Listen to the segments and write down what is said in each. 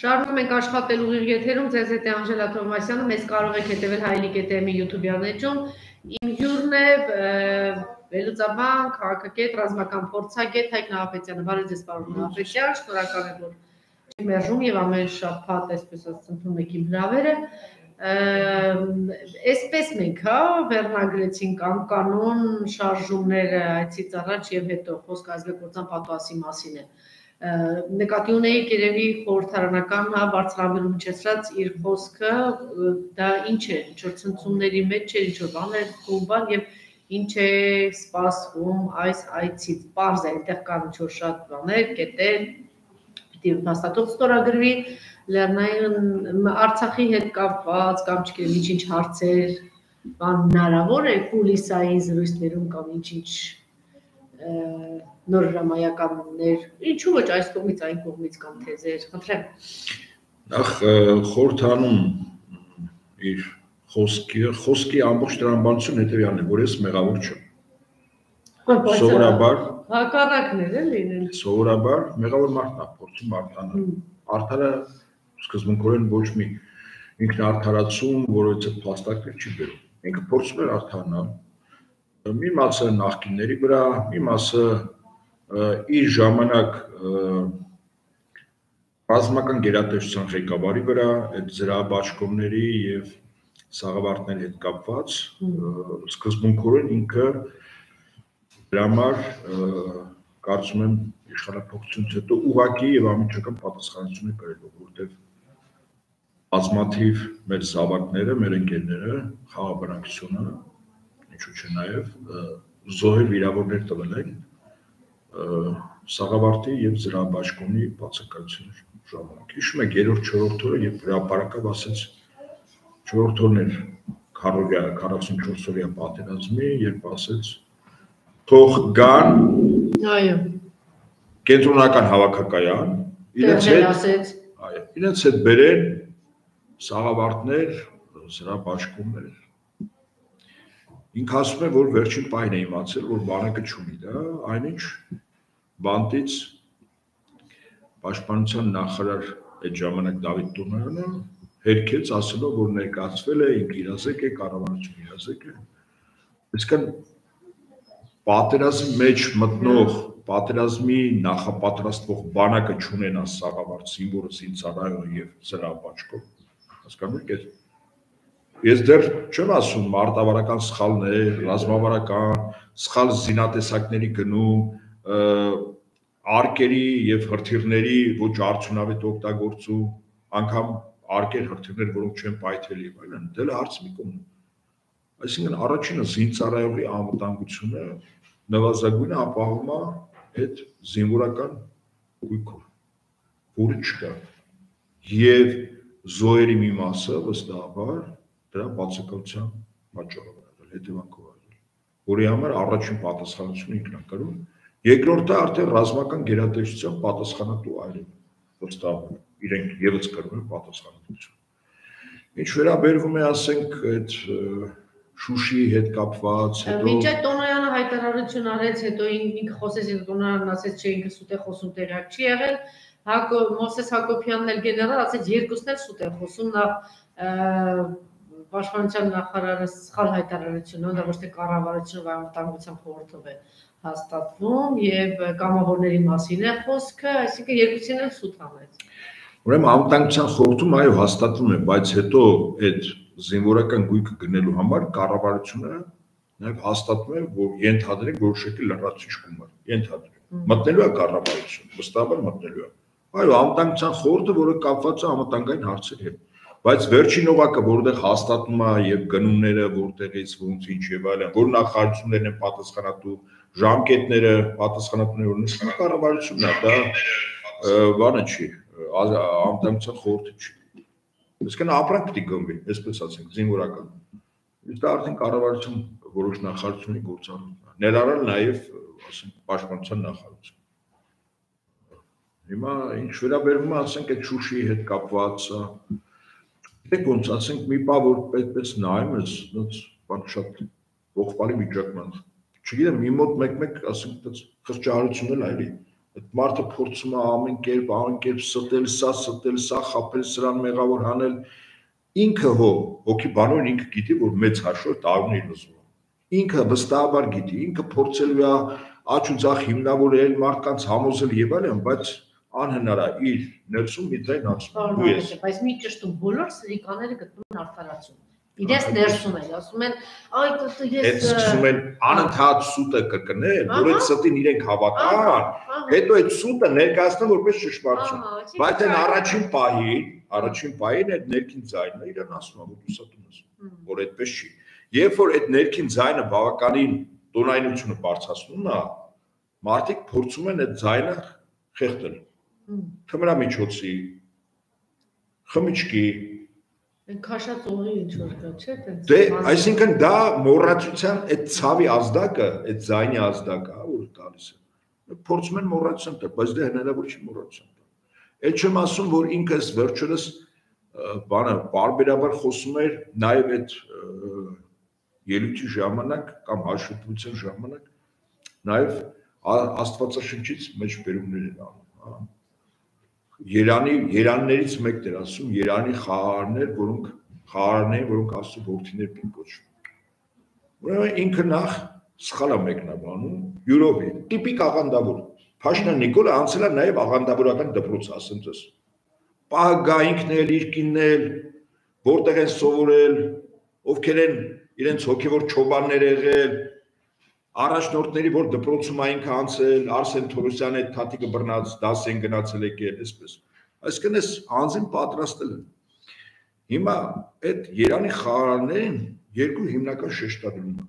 Շարունակում ենք աշխատել ուղիղ եթերում, ձեզ հետ է Անժելա Թովմասյանը, մեզ կարող եք հետևել Հայլիկ ETM-ի YouTube-յան էջում։ Իմ հյուրն է Վերլուծաբան, քաղաքագետ, ռազմական փորձագետ Հայկ Նահապետյանը։ Բարև ձեզ, պարոն Նահապետյան, շնորհակալ եմ, որ մերժում եւ ամեն շաբաթ այսպես ասած ընդունում եք իմ հրավերը այսպես մենք հա վերնագրեցինք անկանոն շարժումները այցից առաջ եւ հետո խոսք ազգագործան պատվասի մասին է նկատի ունեիք երևի խորհրդարանական հա բարձրաբերում չեցրած իր խոսքը դա ինչ է ինչ որ ցնցումների մեջ չէ ինչ որ բաներ կոմբան եւ ինչ է սպասվում այս այցից པարզ է այդտեղ կան ինչ որ շատ բաներ կետեր պիտի հաստատող ստորագրվի Լեռնային Արցախի հետ կապված կամ չգիտեմ ինչ-ինչ հարցեր բան հնարավոր է կուլիսային զրույցներում կամ ինչ-ինչ նոր հրամայականներ, ինչու ոչ այս կողմից այն կողմից կամ թեզեր, խնդրեմ։ Նախ խորհրդանում իր խոսքի խոսքի ամբողջ տրամաբանություն հետեւյալն է, որ ես մեղավոր չեմ։ Սովորաբար հակառակն է լինել։ Սովորաբար մեղավոր մարդն է փորձում արդանալ։ Արդարը սկզբունքորեն ոչ մի ինքնարդարացում, որովհետեւ փաստակներ չի բերում։ Ինքը փորձում էր արդանալ։ Մի մասը նախկինների վրա, մի մասը իր ժամանակ ռազմական գերատեսչության ղեկավարի վրա, այդ զրահաբաշխումների եւ սաղավարտների հետ կապված սկզբունքորեն ինքը դրա համար կարծում եմ իշխանապողությունից հետո ուղակի եւ ամիջական պատասխանատվություն է կրելու, որտեղ բազմաթիվ մեր զավակները, մեր ընկերները, խաղաբնակչությունը, ինչու՞ չէ նաև զոհեր վիրավորներ տվել են Սաղավարտի եւ Զրաբաշխոնի բացակայության ժամանակ։ Հիշում եք 3-րդ 4-րդ օրը, երբ հրապարակավ ասեց 4-րդ օրն էր 44 օրյա պատերազմի, երբ ասեց թող գան այո կենտրոնական հավաքակայան իրենց հետ ասեց այո իրենց հետ բերեն սաղավարտներ, զրաբաշխումներ։ Ինքը ասում է, որ վերջին պահին է իմացել, որ բանակը չունի դա, այնինչ բանտից պաշտպանության նախարար այդ ժամանակ Դավիթ Տունյանը հերքեց ասելով, որ ներկայացվել է ինքը իրազեկ է, կառավարությունը իրազեկ է։ Իսկան պատերազմի մեջ մտնող պատերազմի նախապատրաստվող բանակը չունենա սաղավարտ սիմվոլը զինծառայողը եւ զրահապաճկով հասկանում եք ես դեռ չեմ ասում մարտավարական սխալներ, ռազմավարական սխալ զինատեսակների գնում, արկերի եւ հրթիռների ոչ արդյունավետ օգտագործում, անգամ արկեր հրթիռներ, որոնք չեն պայթել եւ այլն, դա էլ հարց մի կողմ։ Այսինքն առաջինը զինծառայողի անվտանգությունը նվազագույնը ապահովում է այդ զինվորական գույքով, որը չկա։ Եվ զոհերի մի մասը վստահաբար դրա բացակայության պատճառով եղել, հետևանքով եղել, որի համար առաջին պատասխանատվությունը ինքն է կրում, երկրորդը արդեն ռազմական գերատեսչության պատասխանատու այրին վստահաբար իրենք եւս կրում են պատասխանատվություն։ Ինչ վերաբերվում է, ասենք, այդ Շուշիի հետ կապված, հետո Մինչ այդ Տոնոյանը հայտարարություն արեց, հետո ինքը խոսեց, Տոնոյանն ասեց, չէ, ինքը սուտ է խոսում, տեղակ չի եղել, Հակո Մոսես Հակոբյանն էլ գեներալ ասեց երկուսն էլ սուտ են խոսում նախ պաշտպանության նախարարը սխալ հայտարարություն ունի, դա ոչ թե կառավարությունը, այլ անվտանգության խորհրդով է հաստատվում եւ կամավորների մասին է խոսքը, այսինքն երկուսին էլ սուտ համեց։ Ուրեմն անվտանգության խորհրդում այո հաստատվում է, բայց հետո այդ զինվորական գույքը գնելու համար կառավարությունը նաև հաստատում է, որ ենթադրենք որոշակի լրացուցիչ գումար, ենթադրենք։ Մտնելու է կառավարություն, վստահաբար մտնելու է Այո, անվտանգության խորհուրդը, որը կապված է անվտանգային հարցերի հետ։ Բայց վերջին օղակը, որտեղ հաստատում է եւ գնումները, որտեղից ոնց ինչ եւ այլն, որ նախարարություններն են պատասխանատու, ժամկետները պատասխանատուները ունեն, կառավարությունն է, դա բանը չի, անվտանգության խորհուրդը չի։ Իսկն ապրանք պիտի գնվի, այսպես ասենք, զինվորական։ Իսկ դա արդեն կառավարություն որոշ նախարարությունի գործառույթն է։ Ներառալ նաեւ, ասենք, պաշտպանության նախարարություն Հիմա ինչ վերաբերվում է, ասենք, այդ Շուշիի հետ կապված, դեք ոնց ասենք, մի բա որ պետպես նայում ես, ոնց բան շատ ողբալի է։ Չգիտեմ, մի մոտ մեկ-մեկ, ասենք, այդպես խղճահարություն էլ այլի։ Այդ մարդը փորձում է ամեն կերպ, ամեն կերպ ստել սա, ստել սա, խապել սրան մեղավոր հանել։ Ինքը հո հոգի բանոն ինքը գիտի, որ մեծ հաշվով տարուն է լուծում։ Ինքը վստահաբար գիտի, ինքը փորձելու է աճ ու ցախ հիմնավորել մարդկանց համոզել եւ այլն, բայց անհնար է իր ներսում մի ձայն ասում։ Բայց մի ճշտում բոլոր սրիկաները գտնում են արդարացում իրենց ներսում են, ասում են, այ դու ես Այդ սկսում են անընդհատ սուտը կրկնել, որ այդ ստին իրենք հավատան, հետո այդ սուտը ներկայացնեն որպես ճշմարտություն։ Բայց այն առաջին պահին, առաջին պահին այդ ներքին ձայնը իրեն ասում է, որ դու ստում ես, որ այդպես չի։ Երբ որ այդ ներքին ձայնը բավականին տոնայնությունը բարձրացնում է, մարդիկ փորձում են այդ ձայնը խեղդել։ Թմրամիջոցի, խմիչքի, քաշած օղի ինչ որ կա, չէ՞, տենց։ Դե, այսինքն դա մոռացության այդ ցավի ազդակը, այդ զայնի ազդակը, որ տալիս է։ Փորձում են մոռացության տալ, բայց դա հնարավոր չի մոռացության տալ։ Այդ չեմ ասում, որ ինքս վերջերս բանը բարբերաբար խոսում էր նաև այդ ելույթի ժամանակ կամ հաշվետվության ժամանակ նաև աստվածաշնչից մեջ բերումներ են անում, հա Երանի Երաններից մեկն էր ասում Երանի խաղարներ, որոնք խաղարներ, որոնք Աստծո որդիներ պին կոչվում։ Ուրեմն ինքը նախ սխալ է մեկնաբանում յուրովի, տիպիկ աղանդավոր։ Փաշնա Նիկոլը անցել է նաև աղանդավորական դպրոց, ասեմ ձեզ։ Պահագայինքն էլ, իր կինն էլ, որտեղ են սովորել, ովքեր են իրենց հոգևոր ճոբաններ եղել, առաջնորդների որ դպրոցում այնքան անցել Արսեն Թորոսյանի այդ թաթիկը բռնած դաս են գնացել եկել այսպես այսինքն էս անձին պատրաստել են հիմա այդ Երանի խաղարարներին երկու հիմնական շեշտադրում է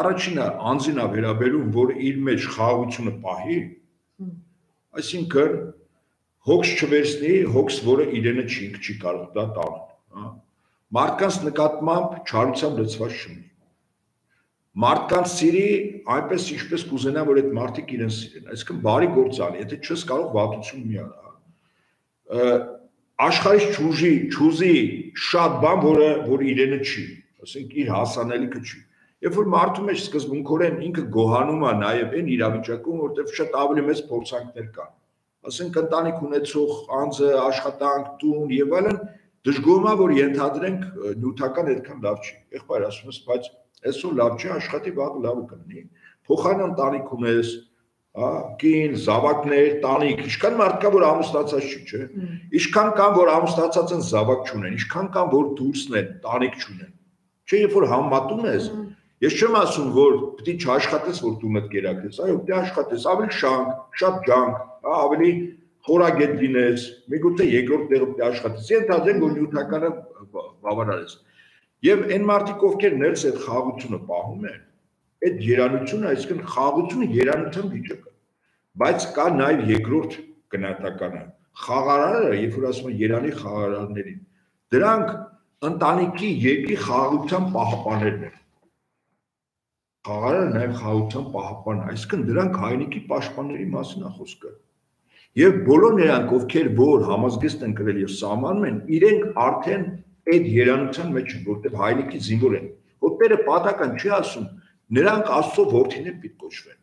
առաջինը անձին է վերաբերում որ իր մեջ խաղաղությունը պահի այսինքն հոգս չվերցնի հոգս որը իրենը չի չի կարող դա տալ հա մարդկանց նկատմամբ չարությամբ լցված չունի մարդկանց սիրի այնպես ինչպես կուզենա որ այդ մարդիկ իրեն սիրեն այսինքն բարի գործ անի եթե չես կարող վատություն մի արա աշխարհից ճուժի ճուզի շատ բան որը որ իրենը չի ասենք իր հասանելիքը չի երբ որ մարդու մեջ սկզբունքորեն ինքը գոհանում է նաև այն իրավիճակում որտեղ շատ ավելի մեծ փորձանքներ կան ասենք ընտանիք ունեցող անձը աշխատանք տուն եւ այլն դժգոհում է որ ենթադրենք նյութական այդքան լավ չի եղբայր ասում ես բայց Այսօր լավ չի աշխատի, վաղ լավ կլինի։ Փոխանան տանիք ունես, հա, կին, զավակներ, տանիք, ինչքան մարդ կա, որ ամուսնացած չի, չէ։ Ինչքան կան, որ ամուսնացած են, զավակ չունեն, ինչքան կան, որ դուրսն են, տանիք չունեն։ Չէ, երբ որ համատում ես, ես չեմ ասում, որ պիտի չաշխատես, որ դու մտ կերակես, այո, պիտի աշխատես, ավելի շանկ, շատ ջանք, հա, ավելի խորագետ լինես, միգուցե երկրորդ տեղը պիտի աշխատես։ Ենթադրենք, որ նյութականը բավարարես։ Եվ այն մարդիկ, ովքեր ներս այդ խաղությունը պահում են, այդ երանությունը, այսինքն խաղությունը երանության վիճակը։ Բայց կա նաև երկրորդ գնահատականը։ Խաղարարը, երբ որ ասում են Երանի խաղարարներին, դրանք ընտանիքի երկի խաղաղության պահապաններն են։ Խաղարարը նաև խաղաղության պահապանն է, այսինքն դրանք հայնիկի պաշտպանների մասին է խոսքը։ Եվ բոլոր նրանք, ովքեր որ համազգեստ են գրել եւ սահմանում են, իրենք արդեն այդ երանության մեջ են, որտեղ հայրիկի զինվոր են։ Ոտերը պատական չի ասում, նրանք Աստծո որդիներ պիտի կոչվեն։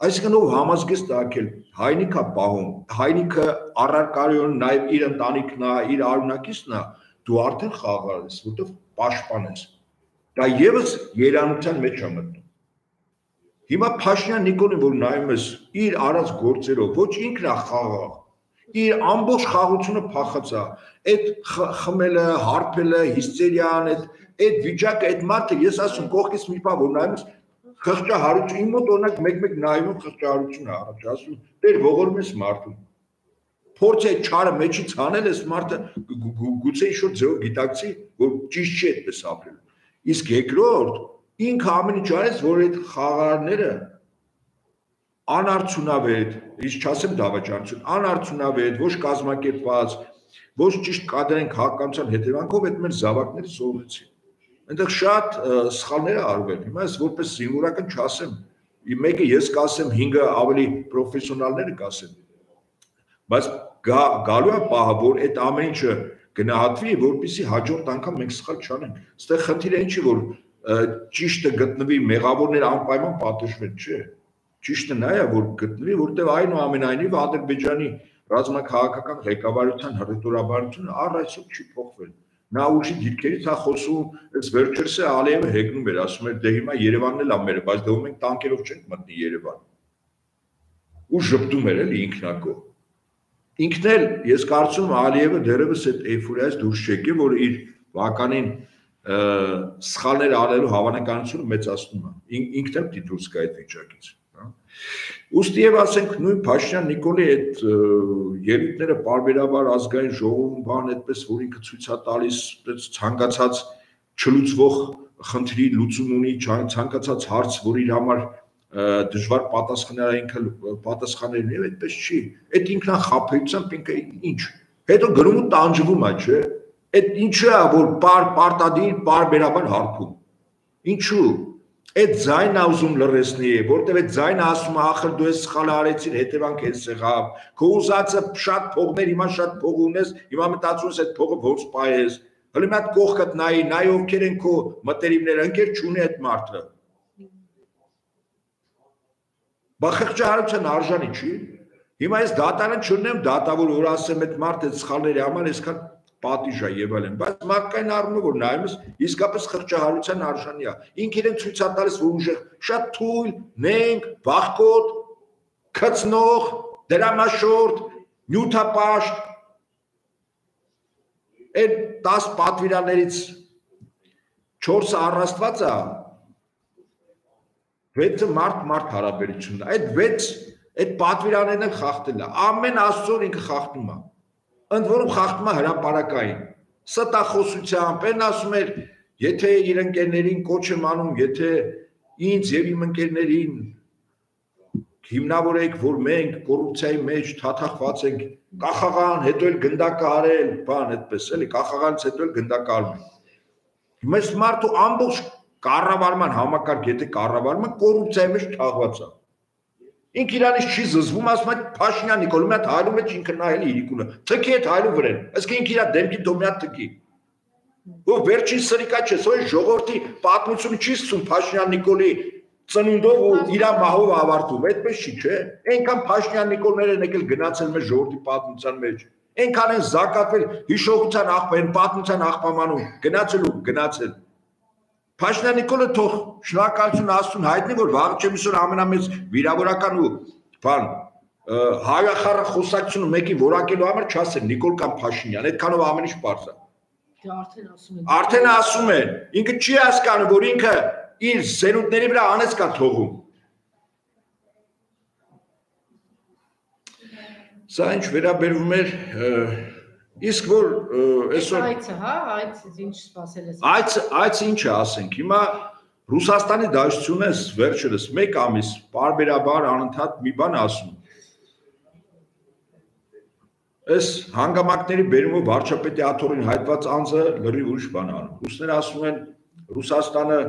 Այսինքն ով համազգես տակել հայնիկա պահում, հայնիկը առարկարիոն նաև իր ընտանիքն է, իր արունակիցն է, դու արդեն խաղար ես, որտեղ պաշտպան ես։ Դա եւս երանության մեջ է մտնում։ Հիմա Փաշինյան Նիկոլին, որ նայում ես իր արած գործերով, ոչ ինքն է խաղաղ, իր ամբողջ խաղությունը փախած է այդ խմելը հարբելը հիստերիան այդ այդ վիճակը այդ մարդը ես ասում կողքից մի բան որ նայում խղճահարություն իմ մոտ օրինակ մեկ-մեկ նայում խղճահարություն է առաջ ասում դեր ողորմ ես մարդուն փորձ է չարը մեջից անել ես մարդը գուցե ինչ-որ ձեւ գիտակցի որ ճիշտ չի այդպես ապրել իսկ երկրորդ ինքը ամեն ինչ արեց որ այդ խաղարները անարդյունավետ, իսկ չասեմ դավաճանություն, անարդյունավետ, ոչ կազմակերպված, ոչ ճիշտ կադրեն քաղաքականության հետևանքով այդ մեր զավակները սովորեցին։ Այնտեղ շատ սխալներ արվել։ Հիմա ես որպես զինվորական չասեմ, մեկը ես կասեմ, 5-ը ավելի պրոֆեսիոնալները կասեն։ Բայց գա գալու է պահը, որ այդ ամեն ինչը գնահատվի, որpիսի հաջորդ անգամ մենք սխալ չանենք։ Այստեղ խնդիրը ինչի որ ճիշտը գտնվի, մեղավորները անպայման պատժվեն, չէ՞ Ճիշտը նա է, որ գտնվի, որտեղ այնուամենայնիվ Ադրբեջանի ռազմաքաղաքական ղեկավարության հռետորաբարությունը առ այսօր չի փոխվել։ Նա ուժի դիրքերից է խոսում, այս վերջերսը Ալիևը հեգնում էր, ասում էր դե հիմա Երևանն էլ ա մերը, բայց դե մենք տանկերով չենք մտնի Երևան։ Ու ժպտում էր էլի ինքնակո։ Ինքն էլ ես կարծում Ալիևը դերևս այդ էйֆորիայից դուրս չեկե, որ իր վականին սխալներ արելու հավանականությունը մեծացնում է։ Ինքն էլ պիտի դուրս գա այդ վիճակից։ Ոստի եւ ասենք նույն Փաշյան Նիկոլի այդ ելույթները բարբերաբար ազգային ժողովում բան այդպես որ ինքը ցույց է տալիս այդպես ցանկացած չլուծվող խնդրի լուծում ունի ցանկացած հարց որ իր համար դժվար պատասխանել ինքը պատասխանել եւ այդպես չի այդ ինքնախապեյությամբ ինքը ինչ հետո գրում ու տանջվում է չէ այդ ինչը որ պար պարտադիր բարբերաբար հարփում ինչու այդ ձայնը ուզում լրեսնի, որտեվ այդ ձայնը ասում է ախր դու ես սխալ արեցիր, հետևանք ես եղավ։ Քո ուզածը շատ փողներ, հիմա շատ փող ունես, հիմա մտածում ես այդ փողը ոնց պայես։ Հələ մի հատ կողքդ նայի, նայ ովքեր են քո մտերիմները, ընկեր չունի այդ մարդը։ Բա խղճահարության արժանի չի։ Հիմա ես դատարան չունեմ, դատավոր որ ասեմ այդ մարդը սխալների համար, այսքան պատիժ է եւ այլն, բայց մարդկային առումով որ նայում ես, իսկապես խղճահարության արժանի է։ Ինք իրեն ցույց է տալիս, որ ուժեղ, շատ թույլ, նենք, բախկոտ, քծնող, դրամաշորտ, նյութապաշտ այդ 10 պատվիրաններից 4-ը առաստված է 6-ը մարդ-մարդ հարաբերությունն է։ Այդ 6 այդ պատվիրաններն խախտել է։ Ամեն աստծոր ինքը խախտում է ընդ որում խախտում է հրաապարակային ստախոսությամբ են ասում էր եթե իր ընկերներին կոչ եմ անում եթե ինձ եւ իմ ընկերներին հիմնավորեք որ մենք կոռուպցիայի մեջ թաթախված ենք կախաղան հետո էլ գնդակը արել բան այդպես էլի կախաղանից հետո էլ գնդակը արում մեծ մարդու ամբողջ կառավարման համակարգ եթե կառավարումը կոռուպցիայի մեջ թաղված է Ինք իրանից չի զզվում, ասում է Փաշինյան Նիկոլ, մի հատ հայլու մեջ ինքը նայել իրիկունը։ Թքի այդ հայլու վրան։ Ըստ ինքը իր դեմքի դոմի հատ թքի։ Ո վերջին սրիկա չէ, սոյ ժողովրդի պատմությունը չի սկսում Փաշինյան Նիկոլի ծնունդով ու իր մահով ավարտում, այդպես չի, չէ։ Այնքան Փաշինյան Նիկոլները են եկել գնացել մեր ժողովրդի պատմության մեջ։ Այնքան են զակատվել հիշողության աղբեն, պատմության աղբամանում, գնացել ու գնացել։ Փաշինյան Նիկոլը թող շնորհակալություն Աստծուն հայտնի, որ վաղ չեմիսոր ամենամեծ վիրավորական ու բան հայախառը խոսակցությունը մեկի որակելու համար չասեն Նիկոլ կամ Փաշինյան, այդքանով ամեն ինչ բարձ է։ Դե արդեն ասում են։ Արդեն ասում են, ինքը չի հասկանում, որ ինքը իր զերունդների վրա անես կա թողում։ Սա ինչ վերաբերվում էր Իսկ որ այսօր այցը, հա, այցից ինչ սпасել է։ Այց, այց ինչ է, ասենք, հիմա Ռուսաստանի դաշնությունից վերջերս 1 ամիս բարբերաբար անընդհատ մի բան ասում։ Այս հանգամանքների բերումով վարչապետի աթորին հայտված անձը լրի ուրիշ բան անում։ Ռուսները ասում են Ռուսաստանը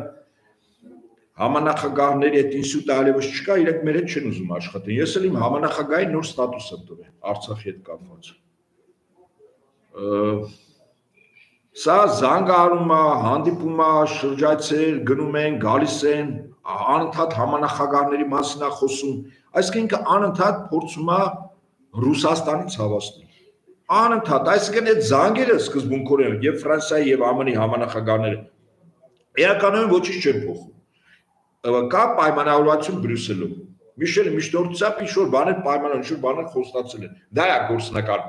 համանախագահների այդ ինստիտուտը այլևս չկա, իրենք մեր հետ չեն ուզում աշխատեն։ Ես էլ իմ համանախագահի նոր ստատուս եմ տվել Արցախի հետ կապված սա զանգարում է, հանդիպում է, շրջայցեր, գնում են, գալիս են, անընդհատ համանախագահների մասին է խոսում։ Այսինքն ինքը անընդհատ փորձում է Ռուսաստանից հավաստնել։ Անընդհատ, այսինքն այդ զանգերը սկզբունքորեն եւ Ֆրանսիայի եւ ԱՄՆ-ի համանախագահները էականորեն ոչինչ չեն փոխում։ Կա պայմանավորվածություն Բրյուսելում։ Միշել միշտորցապ ինչ որ բաներ պայմանավոր, ինչ որ բաներ խոստացել են։ Դա է գործնական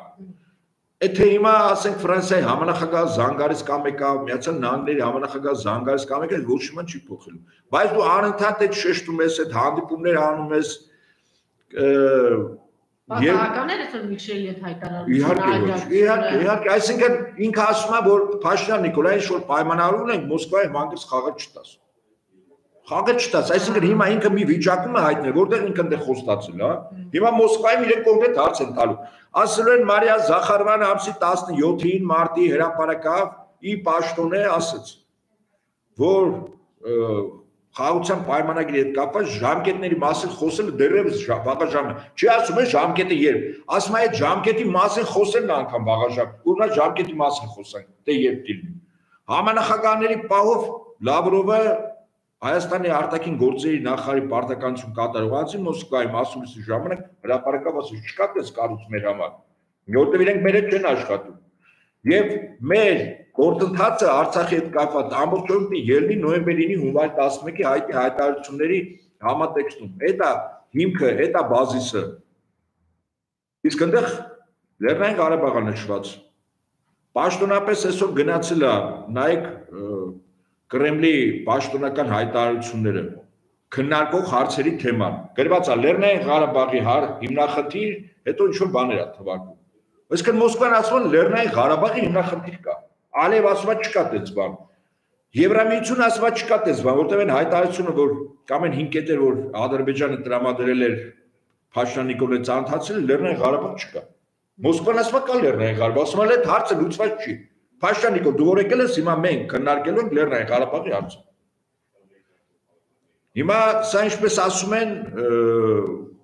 Եթե հիմա ասենք Ֆրանսիայի համանախագահ Զանգարից կամ եկա Միացյալ Նահանգների համանախագահ Զանգարից կամ եկա ոչ մի չի փոխելու։ Բայց դու անընդհատ այդ շեշտում ես, այդ հանդիպումներ անում ես Պատահականներ է որ Միշելի հետ հայտարարում։ Իհարկե, իհարկե, իհարկե, այսինքն ինքը ասում է, որ Փաշինյան Նիկոլայից որ պայմանավորում են Մոսկվայի մանկից խաղը չտաս խաղը չտաս, այսինքն հիմա ինքը մի վիճակում է հայտնել, որտեղ ինքը այնտեղ խոստացել, հա։ Հիմա Մոսկվայում իրեն կոնկրետ հարց են տալու։ Ասելու են Մարիա Զախարովանը ամսի 17-ին մարտի հրապարակավ ի պաշտոնե ասաց, որ խաղության պայմանագրի հետ կապված ժամկետների մասին խոսելը դեռևս վաղաժամ է։ Չի ասում է ժամկետը երբ։ Ասում է այդ ժամկետի մասին խոսելն անգամ վաղաժամ։ Ուրնա ժամկետի մասին խոսանք, դե երբ դիլնի։ Համանախագահների պահով Լավրովը Հայաստանի արտաքին գործերի նախարարի պարտականություն կատարող անձի Մոսկվայի մասուլիսի ժամանակ հրապարակավ ասում չկա դες կառույց մեր համար։ Որտեւ իրենք մեր հետ չեն աշխատում։ Եվ մեր գործընթացը Արցախի հետ կապված ամբողջովին ելնի նոյեմբերի 9-ի հունվարի 11-ի հայտի հայտարարությունների համատեքստում։ Դա հիմքը, դա բազիսը։ Իսկ այնտեղ Լեռնային Ղարաբաղը նշված։ Պաշտոնապես այսօր գնացել է, նայեք Կրեմլի պաշտոնական հայտարարությունները քննարկող հարցերի թեման։ Գրված է Լեռնային Ղարաբաղի հար հիմնախնդիր, հետո ինչ որ բաներ է թվարկում։ Այսինքն Մոսկվան ասում է Լեռնային Ղարաբաղի հիմնախնդիր կա։ Ալև ասված չկա դից բան։ Եվրամիություն ասված չկա դից բան, որտեղ այն հայտարարությունը, որ կամ են 5 կետեր, որ Ադրբեջանը տրամադրել էր Փաշտանիկովը ցանցացել Լեռնային Ղարաբաղ չկա։ Մոսկվան ասում է կա Լեռնային Ղարաբաղ, ասում է այդ հարցը լուծված չի։ Փաշտան Նիկոլ, դու որ եկել ես հիմա մենք քննարկելու ենք Լեռնային Ղարաբաղի հարցը։ Հիմա սա ինչպես ասում են,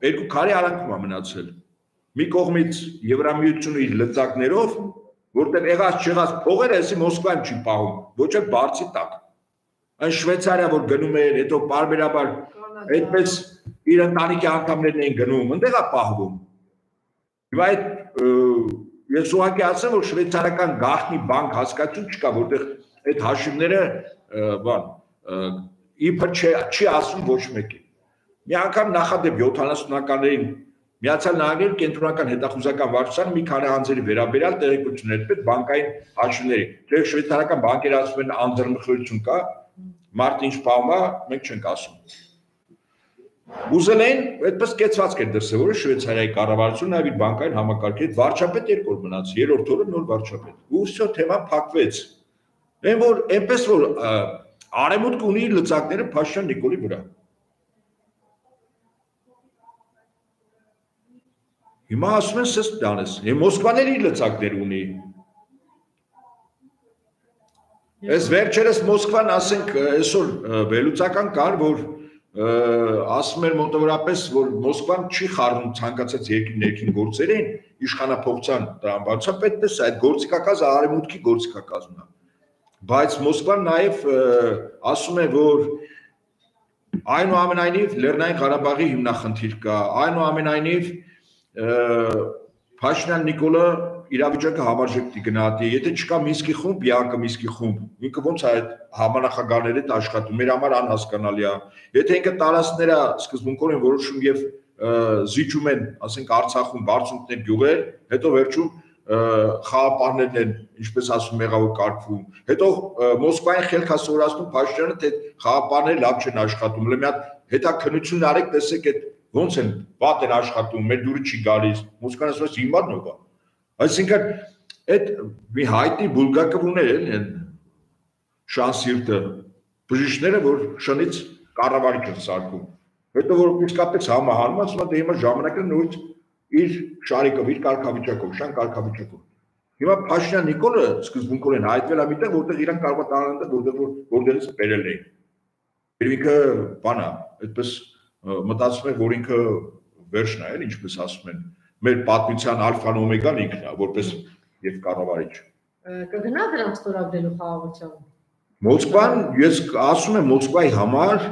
երկու քարի արանքում է մնացել։ Մի կողմից Եվրամիությունը իր լծակներով, որտեղ եղած չեղած փողերը էսի Մոսկվայում չի պահում, ոչ էլ բարձի տակ։ Այն Շվեյցարիա որ գնում էր, հետո բարբերաբար այդպես իր ընտանիքի անդամներն էին գնում, այնտեղ է պահվում։ Հիմա այդ Ես ուղղակի ասեմ, որ շվեյցարական գաղտնի բանկ հասկացություն չկա, որտեղ այդ հաշիվները բան իբր չի չի ասում ոչ մեկի։ Մի անգամ նախադեպ 70-ականներին Միացյալ Նահանգների կենտրոնական հետախուզական վարչության մի քանի անձերի վերաբերյալ տեղեկություններ պետք բանկային հաշիվների։ Դե շվեյցարական բանկերը ասում են անձնմխրություն կա, մարդ ինչ բաղում է, մենք չենք ասում։ Ուզել են այդպես կեցվածք էր դրսևորը Շվեյցարիայի կառավարությունը նաև իր բանկային համակարգի հետ վարչապետ երկու օր մնաց, երրորդ օրը նոր վարչապետ։ Ու всё թեման փակվեց։ Այն որ այնպես որ արեմուտք ունի իր լծակները Փաշյան Նիկոլի վրա։ Հիմա ասում են սես դանես։ Եվ Մոսկվաների լծակներ ունի։ Այս վերջերս Մոսկվան ասենք այսօր վերլուծական կար, որ ասում էր մոտավորապես որ Մոսկվան չի խառնում ցանկացած երկրի ներքին գործերին իշխանապողության տրամաբանության պետքս այդ գործիքակազը արևմուտքի գործիքակազմն է բայց Մոսկվան նաև ասում է որ այնուամենայնիվ Լեռնային Ղարաբաղի հիմնախնդիր կա այնուամենայնիվ Փաշինյան Նիկոլը իրավիճակը համարժեք կգնահատի։ Եթե չկա Մինսկի խումբ, Յանկը Մինսկի խումբ, ինքը ոնց է այդ համանախագահների հետ աշխատում, մեր համար անհասկանալի է։ Եթե ինքը տարածքները սկզբունքորեն որոշում եւ զիջում են, ասենք Արցախում բարձունքներ գյուղեր, հետո վերջում խաղապարներն են, ինչպես ասում մեղավոր կարգվում։ Հետո Մոսկվային խելք հասորացնում Փաշինյանը, թե խաղապարները լավ չեն աշխատում։ Լե մի հատ հետաքնություն արեք, տեսեք այդ ոնց են վատ են աշխատում, մեր դուրը չի գալիս։ Մոսկվան ասում է հիմա նոկա։ Այսինքն այդ մի հայտի բուլգակվուներ են շանսիրտը բժիշկները որ շնից կառավարիչ են սարքում հետո որ իսկապես համահարում ասում են դե հիմա ժամանակը նույն իր շարիկով իր կարգավիճակով շան կարգավիճակով հիմա Փաշինյան Նիկոլը սկզբունքորեն հայտվել է միտեղ որտեղ իրան կարող է տանալ որտեղ որտեղից բերել էին Երևիկը բանա այդպես մտածում եմ որ ինքը վերջն է էլ ինչպես ասում են մեր պատմության ալֆան օմեգան ինքն է, որպես եւ կառավարիչ։ Կգնա դրանք ստորագրելու խաղաղությամբ։ Մոսկվան, ես ասում եմ Մոսկվայի համար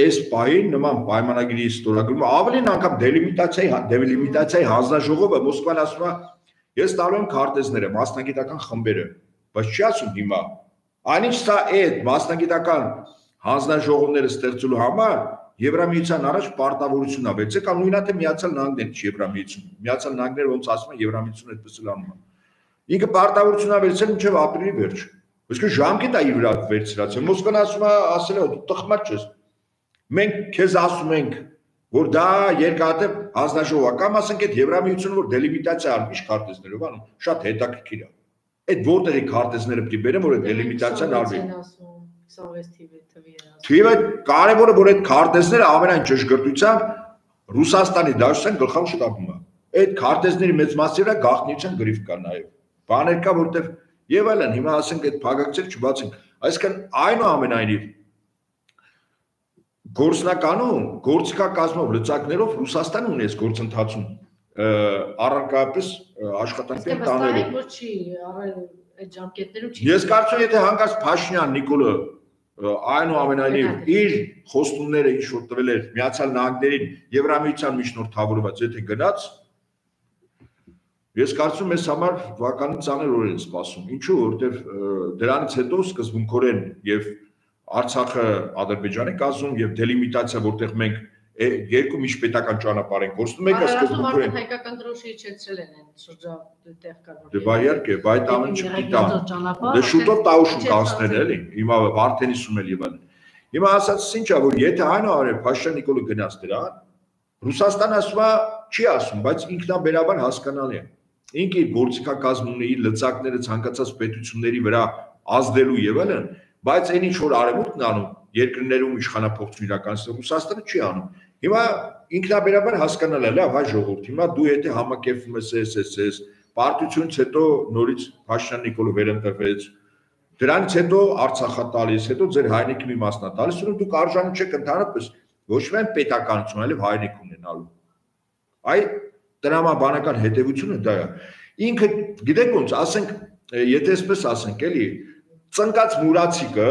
այս պահին նման պայմանագրի ստորագրումը ավելին անգամ դելիմիտացիայի դելիմիտացիայի հանձնաժողովը Մոսկվան ասում է ես տալու եմ քարտեզները, մասնագիտական խմբերը, բայց չի ասում հիմա։ Այնինչ սա այդ մասնագիտական հանձնաժողովները ստեղծելու համար Եվրամիության առաջ պարտավորություն ա վերցե կամ նույնա թե Միացյալ Նահանգներ չի Եվրամիություն։ Միացյալ Նահանգները ոնց ասում են Եվրամիությունը այդպես էլ անում է։ Ինքը պարտավորություն ա վերցել մինչև ապրիլի վերջ։ Իսկ ժամկետ է իր վրա վերցրած։ Մոսկվան ասում է, ասել է դու տխմար ես։ Մենք քեզ ասում ենք, որ դա երկարատև հանձնաժողով կամ ասենք այդ Եվրամիությունը որ դելիմիտացիա անում իշ քարտեզներով անում, շատ հետաքրքիր է։ Այդ որտեղի քարտեզները պիտի բերեմ, որ այդ դելիմիտացիան արվի։ 26 թիվի թվի էր ասում։ Թիվը կարևորը որ այդ քարտեզները ամենայն ճշգրտությամբ Ռուսաստանի դաշտեն գլխավոր շտաբում է։ Այդ քարտեզների մեծ մասի վրա գաղտնիության գրիֆ կա նաև։ Բաներ կա որտեվ եւ այլն հիմա ասենք այդ փագակցել չբացենք։ Այսինքն այնուամենայնիվ գործնականում գործիքակազմով լծակներով Ռուսաստանը ունի այս գործընթացում առարկայապես աշխատանքներ տանելու։ Ես կարծում եմ եթե հանկարծ Փաշինյան Նիկոլը այնուամենայնիվ իր խոստումները ինչ որ տվել էր Միացյալ Նահանգներին Եվրամիության միջնորդավորված, եթե գնաց, ես կարծում եմ ես համար վականի ցաներ օր են սպասում։ Ինչու, որտեվ դրանից հետո սկզբունքորեն եւ Արցախը Ադրբեջանի կազմում եւ դելիմիտացիա, որտեղ մենք երկու միջպետական ճանապարհ են կորցնում, մեկը սկզբում են հայկական դրոշի իջեցրել են այն շրջա տեղ կար։ Դե բայ իհարկե, բայց ամեն ինչ պիտա։ Դե շուտով տաուշում կանցնել էլի։ Հիմա Վարդենիսում էլ եւ այլն։ Հիմա ասածս ինչա որ եթե այնուարև Փաշյան Նիկոլը գնաց դրան, Ռուսաստանը ասում է, չի ասում, բայց ինքնաբերաբար հասկանալի է։ Ինքը իր գործիքակազմն ունի, իր լծակները ցանկացած պետությունների վրա ազդելու եւ այլն, բայց այն ինչ որ արևմուտքն անում, երկրներում իշխանապողություն իրականացնում Ռուսաստանը չի անում։ Հիմա ինքնաբերաբար հասկանալ է, լավ, հայ ժողովուրդ, հիմա դու եթե համակերպվում ես SSS, պարտությունից հետո նորից Փաշյան Նիկոլը վերընտրվեց, դրանից հետո Արցախա տալիս, հետո ձեր հայնիկի մի մասնա տալիս, ու դուք արժանի չեք ընդհանրապես ոչ միայն պետականություն, այլև հայնիկ ունենալու։ Այ տրամաբանական հետևությունը դա է։ Ինքը գիտեք ոնց, ասենք, եթե այսպես ասենք, էլի, ծնկած մուրացիկը,